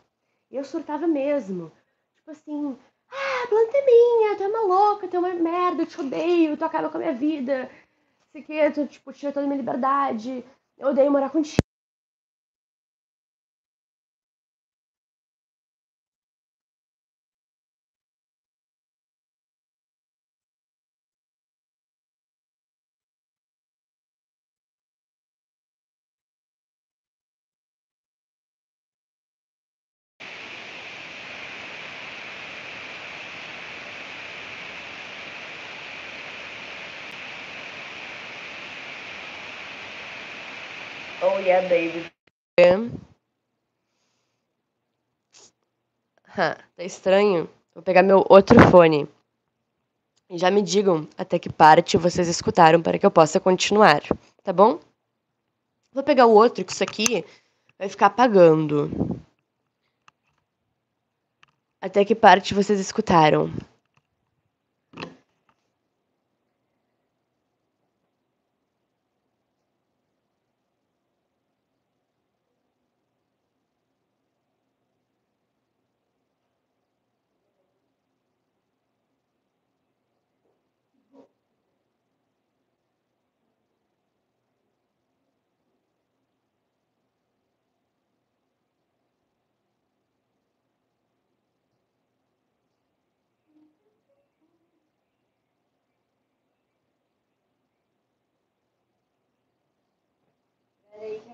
E eu surtava mesmo. Tipo assim, ah, planta é minha, tu é uma louca, tu é uma merda, eu te odeio, tu acaba com a minha vida. Sei que, tu, tipo, tira toda a minha liberdade. Eu odeio morar contigo. Oh yeah, baby. Ah, tá estranho? Vou pegar meu outro fone. E já me digam até que parte vocês escutaram para que eu possa continuar, tá bom? Vou pegar o outro, que isso aqui vai ficar apagando. Até que parte vocês escutaram?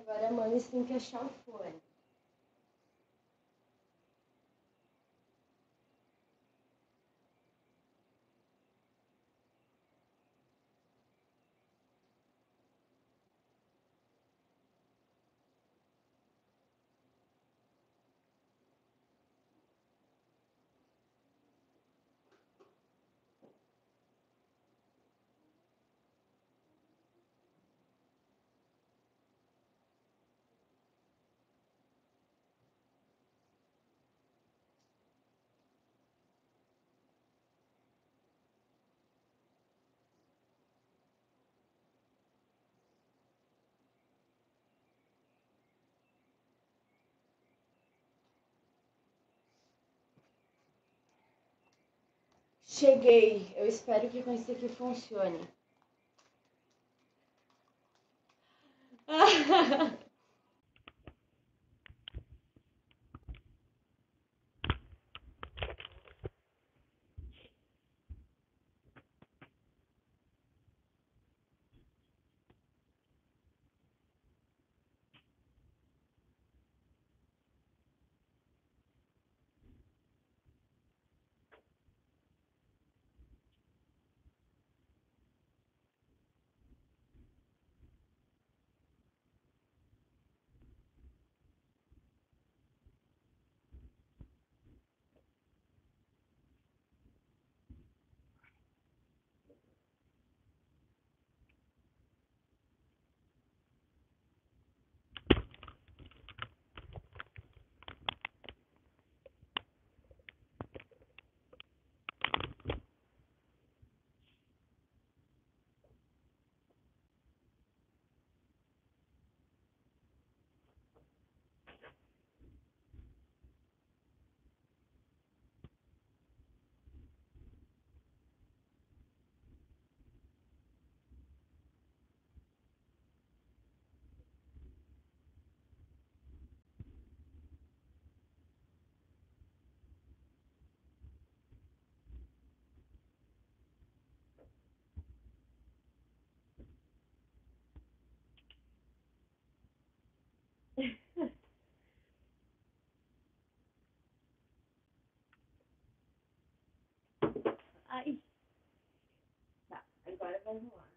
Agora a mãe tem que achar o fone. Cheguei. Eu espero que com isso aqui funcione. Ai. Tá, agora vai rolar.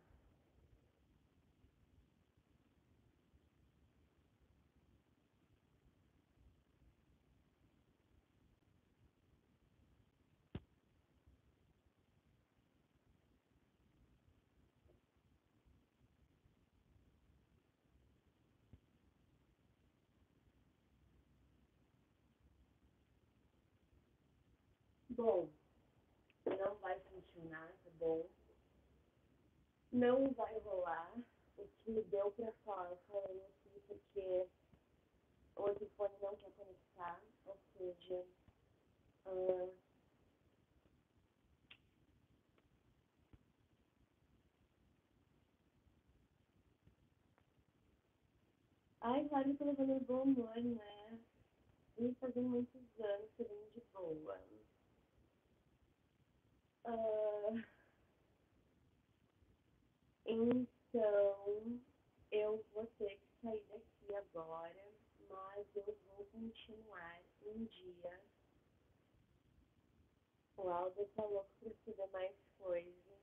Bom, vai funcionar, tá bom? Não vai rolar. O que me deu pra eu falei aqui porque o outro fone não quer conectar, ou seja, uh, Ai, eu levando um bom humor, né? E fazendo muitos anos, sendo de boa. Uh, então, eu vou ter que sair daqui agora, mas eu vou continuar um dia. O Aldo louco pra saber mais coisas.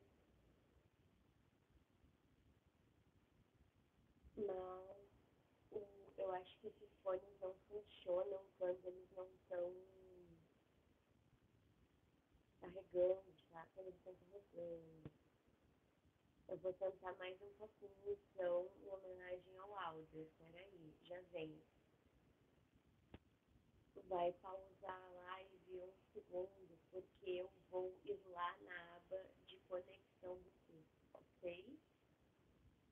Mas eu acho que esses fones não funcionam quando eles não estão carregando carregando. Eu vou tentar mais um pouquinho, então, em homenagem ao áudio. Peraí, já vem. Vai pausar a live um segundo, porque eu vou ir lá na aba de conexão do curso, ok?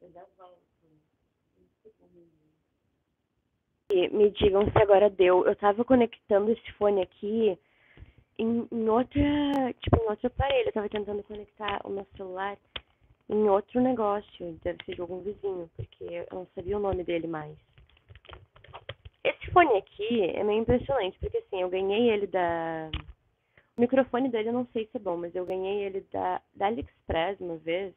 Eu já volto. Um segundo. Me digam se agora deu. Eu tava conectando esse fone aqui em, em outra, tipo, em outro aparelho. Eu tava tentando conectar o meu celular em outro negócio, deve ser de algum vizinho, porque eu não sabia o nome dele mais. Esse fone aqui é meio impressionante, porque assim, eu ganhei ele da. O microfone dele eu não sei se é bom, mas eu ganhei ele da, da AliExpress uma vez.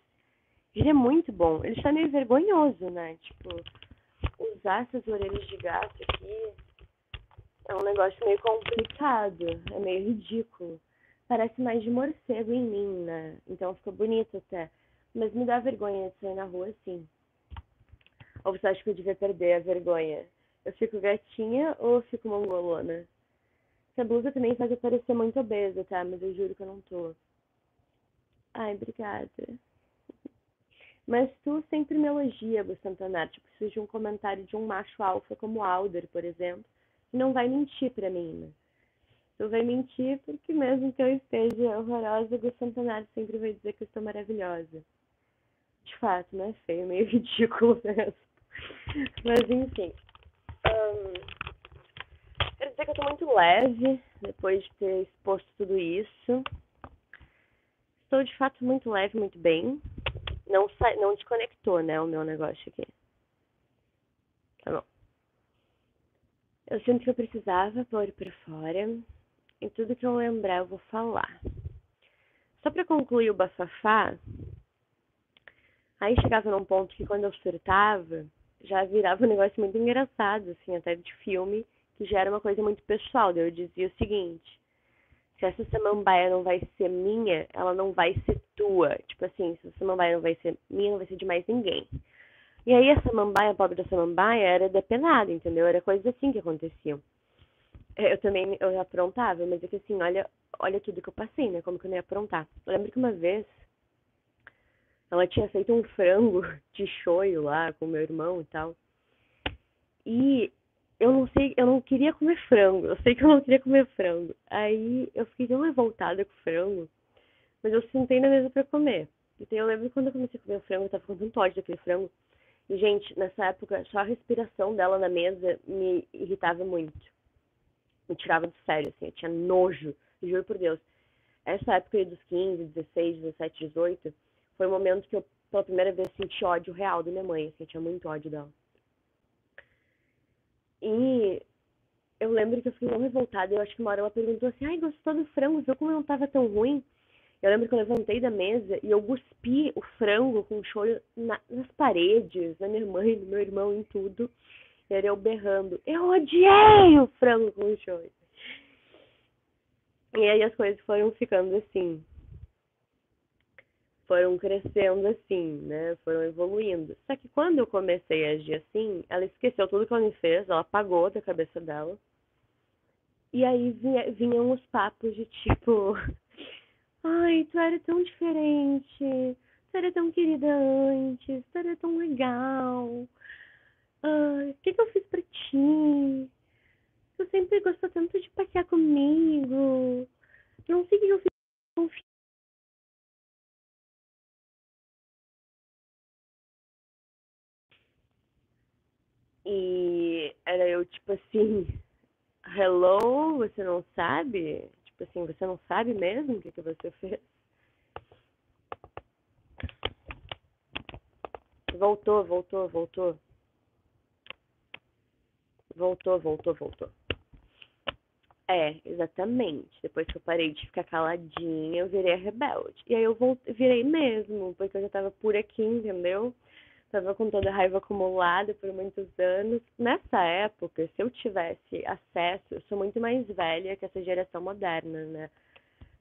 Ele é muito bom. Ele está meio vergonhoso, né? Tipo, usar essas orelhas de gato aqui é um negócio meio complicado, é meio ridículo. Parece mais de morcego em mim, né? Então ficou bonito até. Mas me dá vergonha de sair na rua assim. Ou você acha que eu devia perder a vergonha? Eu fico gatinha ou fico mongolona? Essa blusa também faz eu parecer muito obesa, tá? Mas eu juro que eu não tô. Ai, obrigada. Mas tu sempre me elogia, Bustantanar. Tipo, se de um comentário de um macho alfa como Alder, por exemplo não vai mentir para mim, né? Tu vai mentir porque mesmo que eu esteja horrorosa, o Santonário sempre vai dizer que eu estou maravilhosa. De fato, né? Feio, meio ridículo mesmo. Mas enfim. Um, quero dizer que eu tô muito leve depois de ter exposto tudo isso. estou de fato muito leve, muito bem. Não, não desconectou, né, o meu negócio aqui. Tá bom. Eu sinto que eu precisava pôr pra fora. E tudo que eu lembrar eu vou falar. Só para concluir o bafafá, aí chegava num ponto que quando eu surtava, já virava um negócio muito engraçado, assim, até de filme, que já era uma coisa muito pessoal. Daí eu dizia o seguinte: se essa samambaia não vai ser minha, ela não vai ser tua. Tipo assim, se essa samambaia não vai ser minha, não vai ser de mais ninguém. E aí a samambaia, a pobre da samambaia, era depenada, entendeu? Era coisas assim que aconteciam. É, eu também eu aprontava, mas é que assim, olha, olha tudo que eu passei, né? Como que eu não ia aprontar. Eu lembro que uma vez ela tinha feito um frango de choio lá com meu irmão e tal. E eu não sei, eu não queria comer frango. Eu sei que eu não queria comer frango. Aí eu fiquei tão revoltada com o frango, mas eu sentei na mesa para comer. Então eu lembro quando eu comecei a comer frango, eu tava com tanto ódio daquele frango. E, gente, nessa época, só a respiração dela na mesa me irritava muito. Me tirava de sério, assim, eu tinha nojo, juro por Deus. Essa época dos 15, 16, 17, 18, foi o momento que eu, pela primeira vez, senti ódio real da minha mãe, assim, eu tinha muito ódio dela. E eu lembro que eu fiquei tão revoltada. Eu acho que uma hora ela perguntou assim: ai, gostou do frango? Viu como não tava tão ruim? Eu lembro que eu levantei da mesa e eu cuspi o frango com choro na, nas paredes, na minha mãe, no meu irmão, em tudo. E era eu berrando: eu odiei o frango com choro. E aí as coisas foram ficando assim foram crescendo assim, né? Foram evoluindo. Só que quando eu comecei a agir assim, ela esqueceu tudo que ela me fez, ela apagou da cabeça dela. E aí vinha, vinham os papos de tipo, ai, tu era tão diferente, tu era tão querida antes, tu era tão legal. Ai, o que, que eu fiz pra ti? Tu sempre gostou tanto de passear comigo. Não sei o que eu fiz E era eu, tipo assim, hello, você não sabe? Tipo assim, você não sabe mesmo o que, que você fez? Voltou, voltou, voltou. Voltou, voltou, voltou. É, exatamente. Depois que eu parei de ficar caladinha, eu virei a rebelde. E aí eu voltei, virei mesmo, porque eu já tava por aqui, entendeu? Estava com toda a raiva acumulada por muitos anos. Nessa época, se eu tivesse acesso, eu sou muito mais velha que essa geração moderna, né?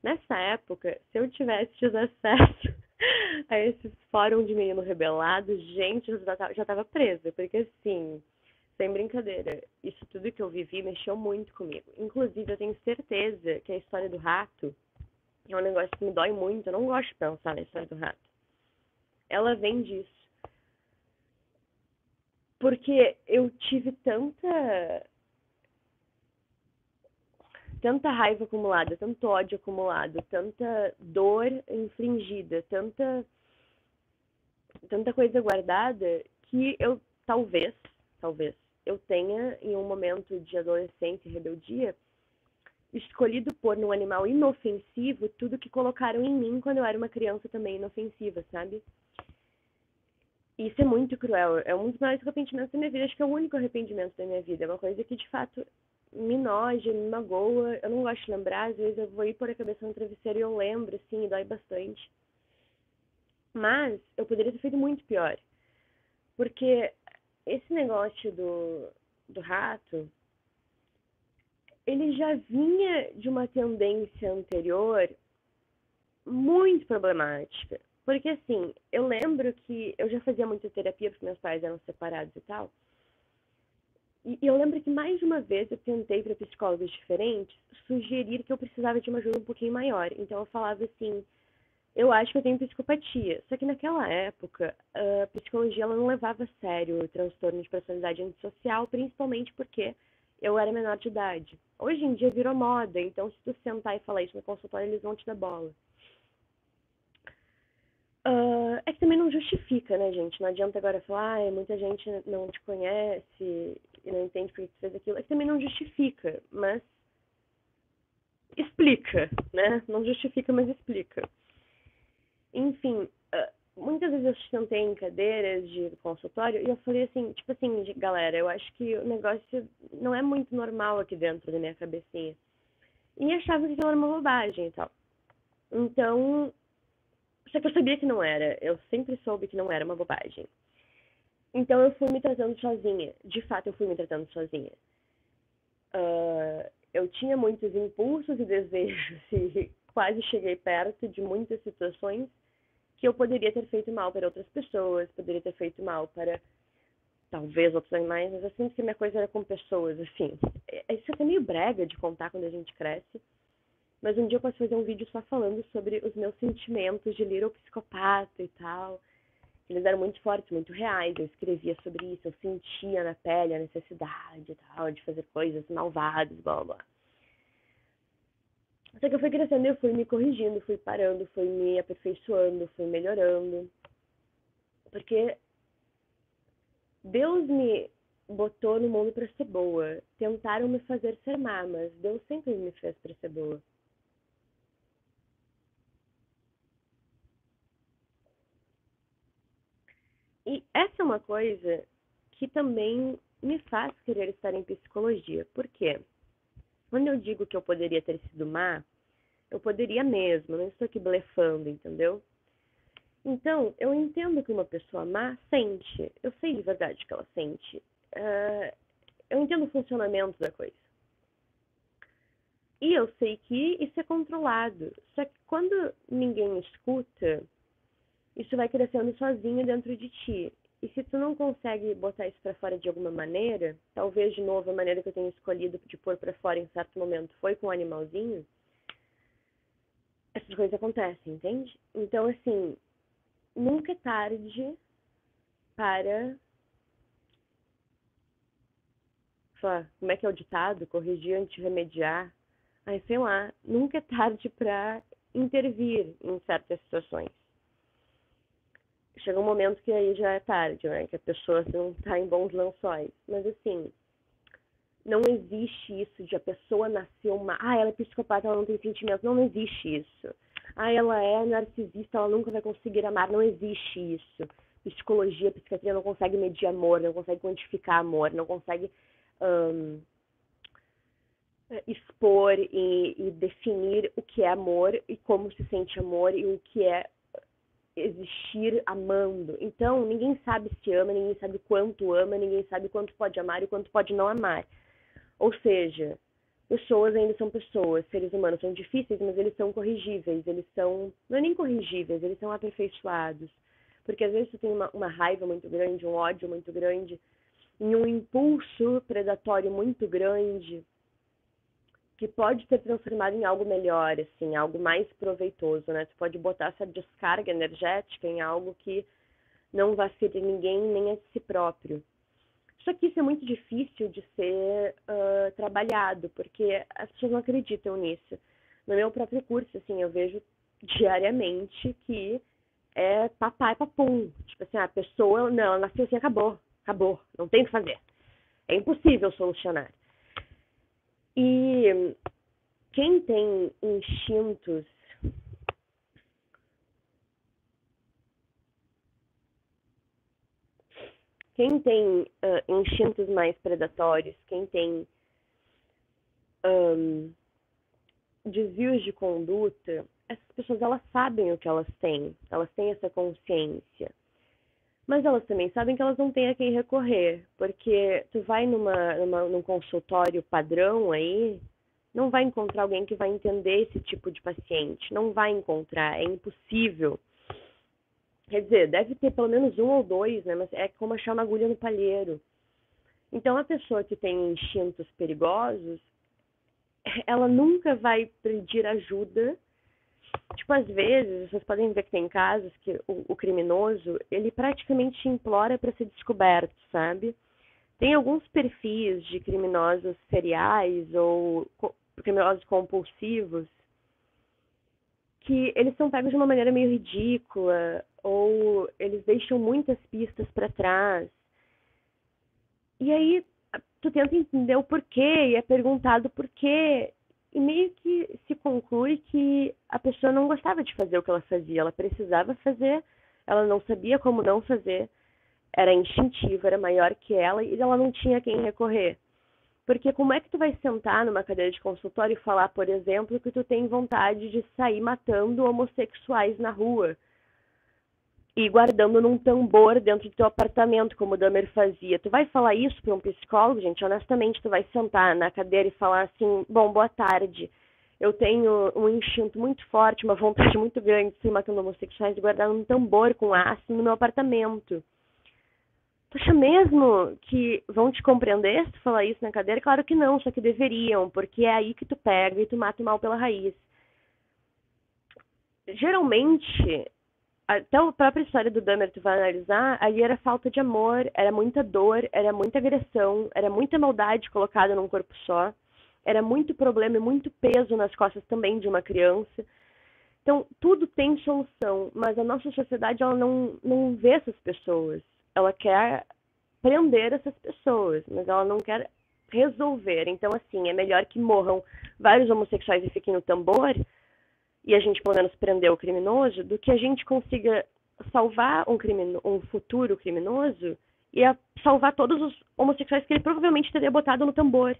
Nessa época, se eu tivesse acesso a esses fóruns de menino rebelado, gente, eu já estava presa, porque assim, sem brincadeira, isso tudo que eu vivi mexeu muito comigo. Inclusive, eu tenho certeza que a história do rato é um negócio que me dói muito. Eu não gosto de pensar na história do rato. Ela vem disso porque eu tive tanta tanta raiva acumulada, tanto ódio acumulado, tanta dor infligida, tanta tanta coisa guardada que eu talvez, talvez eu tenha em um momento de adolescência e rebeldia escolhido pôr num animal inofensivo tudo que colocaram em mim quando eu era uma criança também inofensiva, sabe? Isso é muito cruel. É um dos maiores arrependimentos da minha vida. Acho que é o único arrependimento da minha vida. É uma coisa que, de fato, me noja, me magoa. Eu não gosto de lembrar. Às vezes eu vou ir pôr a cabeça no travesseiro e eu lembro, assim, e dói bastante. Mas eu poderia ter feito muito pior. Porque esse negócio do, do rato, ele já vinha de uma tendência anterior muito problemática. Porque assim, eu lembro que eu já fazia muita terapia porque meus pais eram separados e tal. E eu lembro que mais de uma vez eu tentei para psicólogos diferentes sugerir que eu precisava de uma ajuda um pouquinho maior. Então eu falava assim, eu acho que eu tenho psicopatia. Só que naquela época, a psicologia ela não levava a sério o transtorno de personalidade antissocial, principalmente porque eu era menor de idade. Hoje em dia virou moda, então se tu sentar e falar isso no consultório, eles vão te dar bola. Uh, é que também não justifica, né, gente? Não adianta agora falar, ah, muita gente não te conhece e não entende por que você fez aquilo. É que também não justifica, mas explica, né? Não justifica, mas explica. enfim, uh, muitas vezes eu sentei em cadeiras de consultório e eu falei assim, tipo assim, galera, eu acho que o negócio não é muito normal aqui dentro da minha cabecinha. E achava que era uma bobagem e tal. Então, só que eu sabia que não era. Eu sempre soube que não era uma bobagem. Então eu fui me tratando sozinha. De fato, eu fui me tratando sozinha. Uh, eu tinha muitos impulsos e desejos e quase cheguei perto de muitas situações que eu poderia ter feito mal para outras pessoas, poderia ter feito mal para talvez outros animais, mas eu sinto que minha coisa era com pessoas, assim. É, isso é meio brega de contar quando a gente cresce, mas um dia eu posso fazer um vídeo só falando sobre os meus sentimentos de little psicopata e tal. Eles eram muito fortes, muito reais. Eu escrevia sobre isso, eu sentia na pele a necessidade e tal de fazer coisas malvadas, blá blá. Só que eu fui crescendo, eu fui me corrigindo, fui parando, fui me aperfeiçoando, fui melhorando. Porque Deus me botou no mundo para ser boa. Tentaram me fazer ser má, mas Deus sempre me fez para ser boa. E essa é uma coisa que também me faz querer estar em psicologia. Por quê? Quando eu digo que eu poderia ter sido má, eu poderia mesmo, não estou aqui blefando, entendeu? Então, eu entendo que uma pessoa má sente, eu sei de verdade que ela sente, uh, eu entendo o funcionamento da coisa. E eu sei que isso é controlado. Só que quando ninguém escuta, isso vai crescendo sozinho dentro de ti. E se tu não consegue botar isso para fora de alguma maneira, talvez de novo a maneira que eu tenho escolhido de pôr para fora em certo momento foi com o um animalzinho, essas coisas acontecem, entende? Então, assim, nunca é tarde para. como é que é o ditado? Corrigir antes de remediar. Ai, sei lá, nunca é tarde para intervir em certas situações chega um momento que aí já é tarde, né? Que a pessoa assim, não está em bons lençóis. Mas assim, não existe isso de a pessoa nasceu uma. Ah, ela é psicopata, ela não tem sentimento. Não, não existe isso. Ah, ela é narcisista, ela nunca vai conseguir amar. Não existe isso. Psicologia, psiquiatria não consegue medir amor, não consegue quantificar amor, não consegue um, expor e, e definir o que é amor e como se sente amor e o que é existir amando. Então, ninguém sabe se ama, ninguém sabe quanto ama, ninguém sabe quanto pode amar e quanto pode não amar. Ou seja, pessoas ainda são pessoas, seres humanos são difíceis, mas eles são corrigíveis, eles são, não é nem corrigíveis, eles são aperfeiçoados. Porque às vezes tu tem uma, uma raiva muito grande, um ódio muito grande, e um impulso predatório muito grande, que pode ser transformado em algo melhor, assim, algo mais proveitoso, né? Tu pode botar essa descarga energética em algo que não vai ferir ninguém nem a si próprio. Só que isso é muito difícil de ser uh, trabalhado, porque as pessoas não acreditam nisso. No meu próprio curso, assim, eu vejo diariamente que é papai papum. Tipo assim, a pessoa, não, ela nasceu assim, acabou, acabou, não tem o que fazer. É impossível solucionar. E quem tem instintos quem tem uh, instintos mais predatórios, quem tem um, desvios de conduta, essas pessoas elas sabem o que elas têm, elas têm essa consciência. Mas elas também sabem que elas não têm a quem recorrer, porque tu vai numa, numa, num consultório padrão aí, não vai encontrar alguém que vai entender esse tipo de paciente, não vai encontrar, é impossível. Quer dizer, deve ter pelo menos um ou dois, né? Mas é como achar uma agulha no palheiro. Então, a pessoa que tem instintos perigosos, ela nunca vai pedir ajuda Tipo, às vezes, vocês podem ver que tem casos que o, o criminoso, ele praticamente implora para ser descoberto, sabe? Tem alguns perfis de criminosos seriais ou criminosos compulsivos que eles são pegos de uma maneira meio ridícula ou eles deixam muitas pistas para trás. E aí tu tenta entender o porquê e é perguntado por quê e meio que se conclui que a pessoa não gostava de fazer o que ela fazia, ela precisava fazer, ela não sabia como não fazer, era instintiva, era maior que ela e ela não tinha quem recorrer. Porque como é que tu vai sentar numa cadeira de consultório e falar, por exemplo, que tu tem vontade de sair matando homossexuais na rua e guardando num tambor dentro do teu apartamento, como o Damer fazia? Tu vai falar isso para um psicólogo, gente? Honestamente, tu vai sentar na cadeira e falar assim: "Bom, boa tarde. Eu tenho um instinto muito forte, uma vontade muito grande de sair matando homossexuais e guardar num tambor com ácido no meu apartamento." Tu acha mesmo que vão te compreender se tu falar isso na cadeira? Claro que não, só que deveriam, porque é aí que tu pega e tu mata o mal pela raiz. Geralmente, até a própria história do Dahmer, tu vai analisar, ali era falta de amor, era muita dor, era muita agressão, era muita maldade colocada num corpo só, era muito problema e muito peso nas costas também de uma criança. Então, tudo tem solução, mas a nossa sociedade ela não, não vê essas pessoas ela quer prender essas pessoas, mas ela não quer resolver. Então, assim, é melhor que morram vários homossexuais e fiquem no tambor e a gente, pelo menos, prender o criminoso, do que a gente consiga salvar um, crimino, um futuro criminoso e salvar todos os homossexuais que ele provavelmente teria botado no tambor.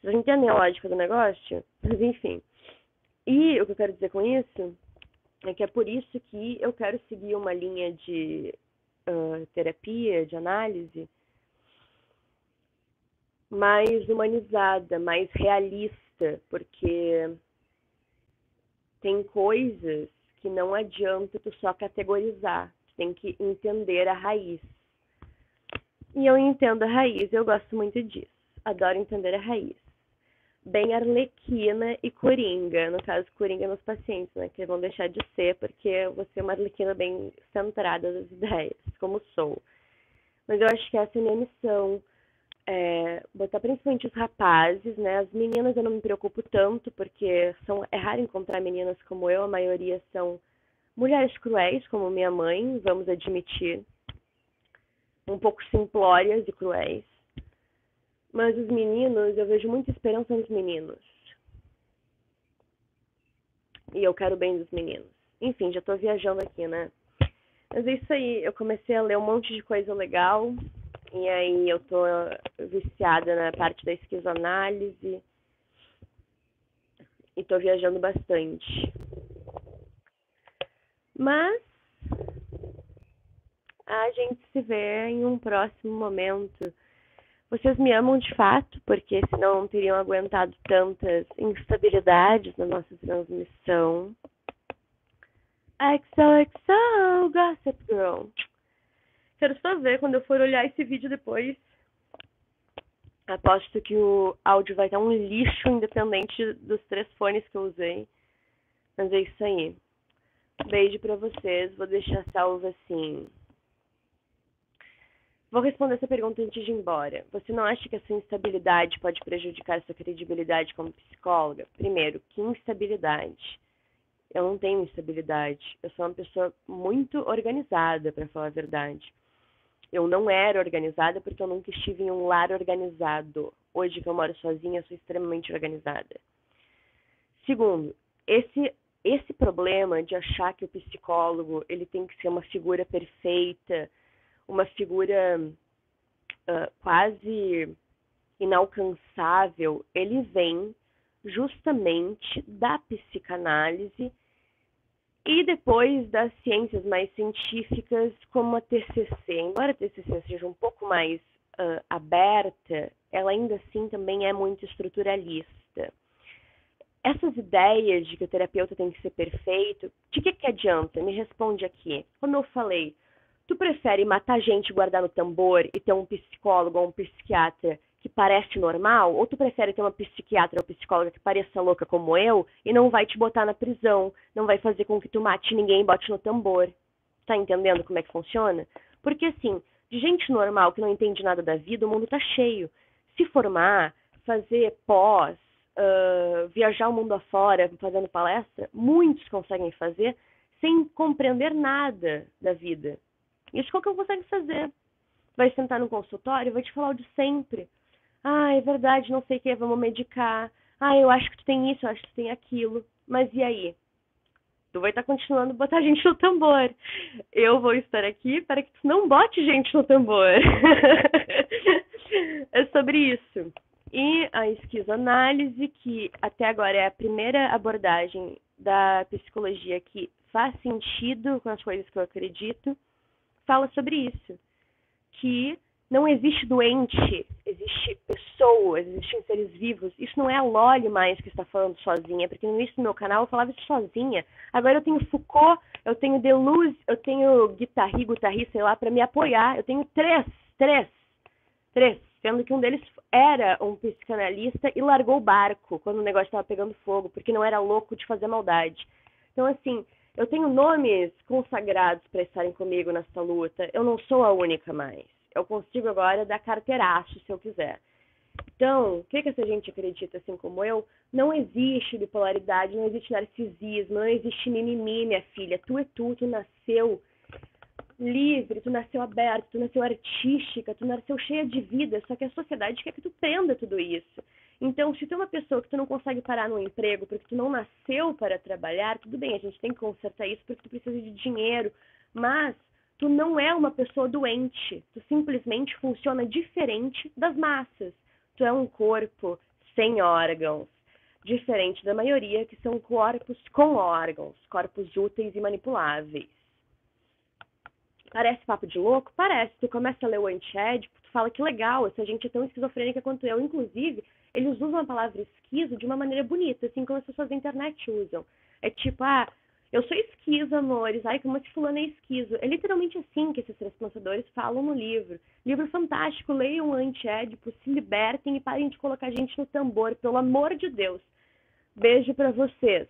Vocês entendem a lógica do negócio? Mas, enfim. E o que eu quero dizer com isso é que é por isso que eu quero seguir uma linha de uh, terapia, de análise, mais humanizada, mais realista, porque tem coisas que não adianta tu só categorizar, tu tem que entender a raiz. E eu entendo a raiz, eu gosto muito disso. Adoro entender a raiz bem arlequina e coringa, no caso, coringa nos pacientes, né, que vão deixar de ser, porque eu vou ser uma arlequina bem centrada das ideias, como sou. Mas eu acho que essa é a minha missão, é, botar principalmente os rapazes, né, as meninas eu não me preocupo tanto, porque são, é raro encontrar meninas como eu, a maioria são mulheres cruéis, como minha mãe, vamos admitir, um pouco simplórias e cruéis, mas os meninos, eu vejo muita esperança nos meninos. E eu quero bem dos meninos. Enfim, já tô viajando aqui, né? Mas é isso aí, eu comecei a ler um monte de coisa legal. E aí eu tô viciada na parte da esquizoanálise. E tô viajando bastante. Mas a gente se vê em um próximo momento vocês me amam de fato, porque senão não teriam aguentado tantas instabilidades na nossa transmissão. XOXO, Gossip Girl. Quero só ver quando eu for olhar esse vídeo depois. Aposto que o áudio vai estar um lixo independente dos três fones que eu usei. Mas é isso aí. Beijo pra vocês. Vou deixar salvo assim. Vou responder essa pergunta antes de ir embora. Você não acha que essa instabilidade pode prejudicar sua credibilidade como psicóloga? Primeiro, que instabilidade? Eu não tenho instabilidade. Eu sou uma pessoa muito organizada, para falar a verdade. Eu não era organizada porque eu nunca estive em um lar organizado. Hoje que eu moro sozinha, eu sou extremamente organizada. Segundo, esse esse problema de achar que o psicólogo ele tem que ser uma figura perfeita, uma figura uh, quase inalcançável, ele vem justamente da psicanálise e depois das ciências mais científicas, como a TCC. Embora a TCC seja um pouco mais uh, aberta, ela ainda assim também é muito estruturalista. Essas ideias de que o terapeuta tem que ser perfeito, de que, que adianta? Me responde aqui. Como eu falei, Tu prefere matar gente, guardar no tambor e ter um psicólogo ou um psiquiatra que parece normal? Ou tu prefere ter uma psiquiatra ou psicóloga que pareça louca como eu e não vai te botar na prisão, não vai fazer com que tu mate ninguém e bote no tambor? Tá entendendo como é que funciona? Porque assim, de gente normal que não entende nada da vida, o mundo tá cheio. Se formar, fazer pós, uh, viajar o mundo afora fazendo palestra, muitos conseguem fazer sem compreender nada da vida. Isso qualquer um consegue fazer. Vai sentar no consultório vai te falar o de sempre. Ah, é verdade, não sei o que, vamos medicar. Ah, eu acho que tu tem isso, eu acho que tu tem aquilo. Mas e aí? Tu vai estar tá continuando a botar gente no tambor. Eu vou estar aqui para que tu não bote gente no tambor. é sobre isso. E a esquizoanálise, que até agora é a primeira abordagem da psicologia que faz sentido com as coisas que eu acredito, fala sobre isso. Que não existe doente, existe pessoas, existem seres vivos. Isso não é a Loli mais que está falando sozinha, porque no início do meu canal eu falava isso sozinha. Agora eu tenho Foucault, eu tenho Deleuze, eu tenho Guitarri, Guitarri, sei lá, para me apoiar. Eu tenho três, três, três, sendo que um deles era um psicanalista e largou o barco quando o negócio estava pegando fogo, porque não era louco de fazer maldade. Então, assim, eu tenho nomes consagrados para estarem comigo nessa luta. Eu não sou a única mais. Eu consigo agora dar carteiraço se eu quiser. Então, o que, que essa gente acredita, assim como eu? Não existe bipolaridade, não existe narcisismo, não existe mimimi, minha filha. Tu é tu, tu nasceu livre, tu nasceu aberto, tu nasceu artística, tu nasceu cheia de vida, só que a sociedade quer que tu prenda tudo isso. Então, se tu é uma pessoa que tu não consegue parar no emprego porque tu não nasceu para trabalhar, tudo bem, a gente tem que consertar isso porque tu precisa de dinheiro, mas tu não é uma pessoa doente, tu simplesmente funciona diferente das massas. Tu é um corpo sem órgãos, diferente da maioria que são corpos com órgãos, corpos úteis e manipuláveis. Parece papo de louco? Parece. Tu começa a ler o Antiédipo, tu fala que legal, essa gente é tão esquizofrênica quanto eu. Inclusive, eles usam a palavra esquizo de uma maneira bonita, assim como as pessoas da internet usam. É tipo, ah, eu sou esquizo, amores. Ai, como esse fulano é esquizo. É literalmente assim que esses transpensadores falam no livro. Livro fantástico, leiam Antiédipo, se libertem e parem de colocar gente no tambor, pelo amor de Deus. Beijo para vocês.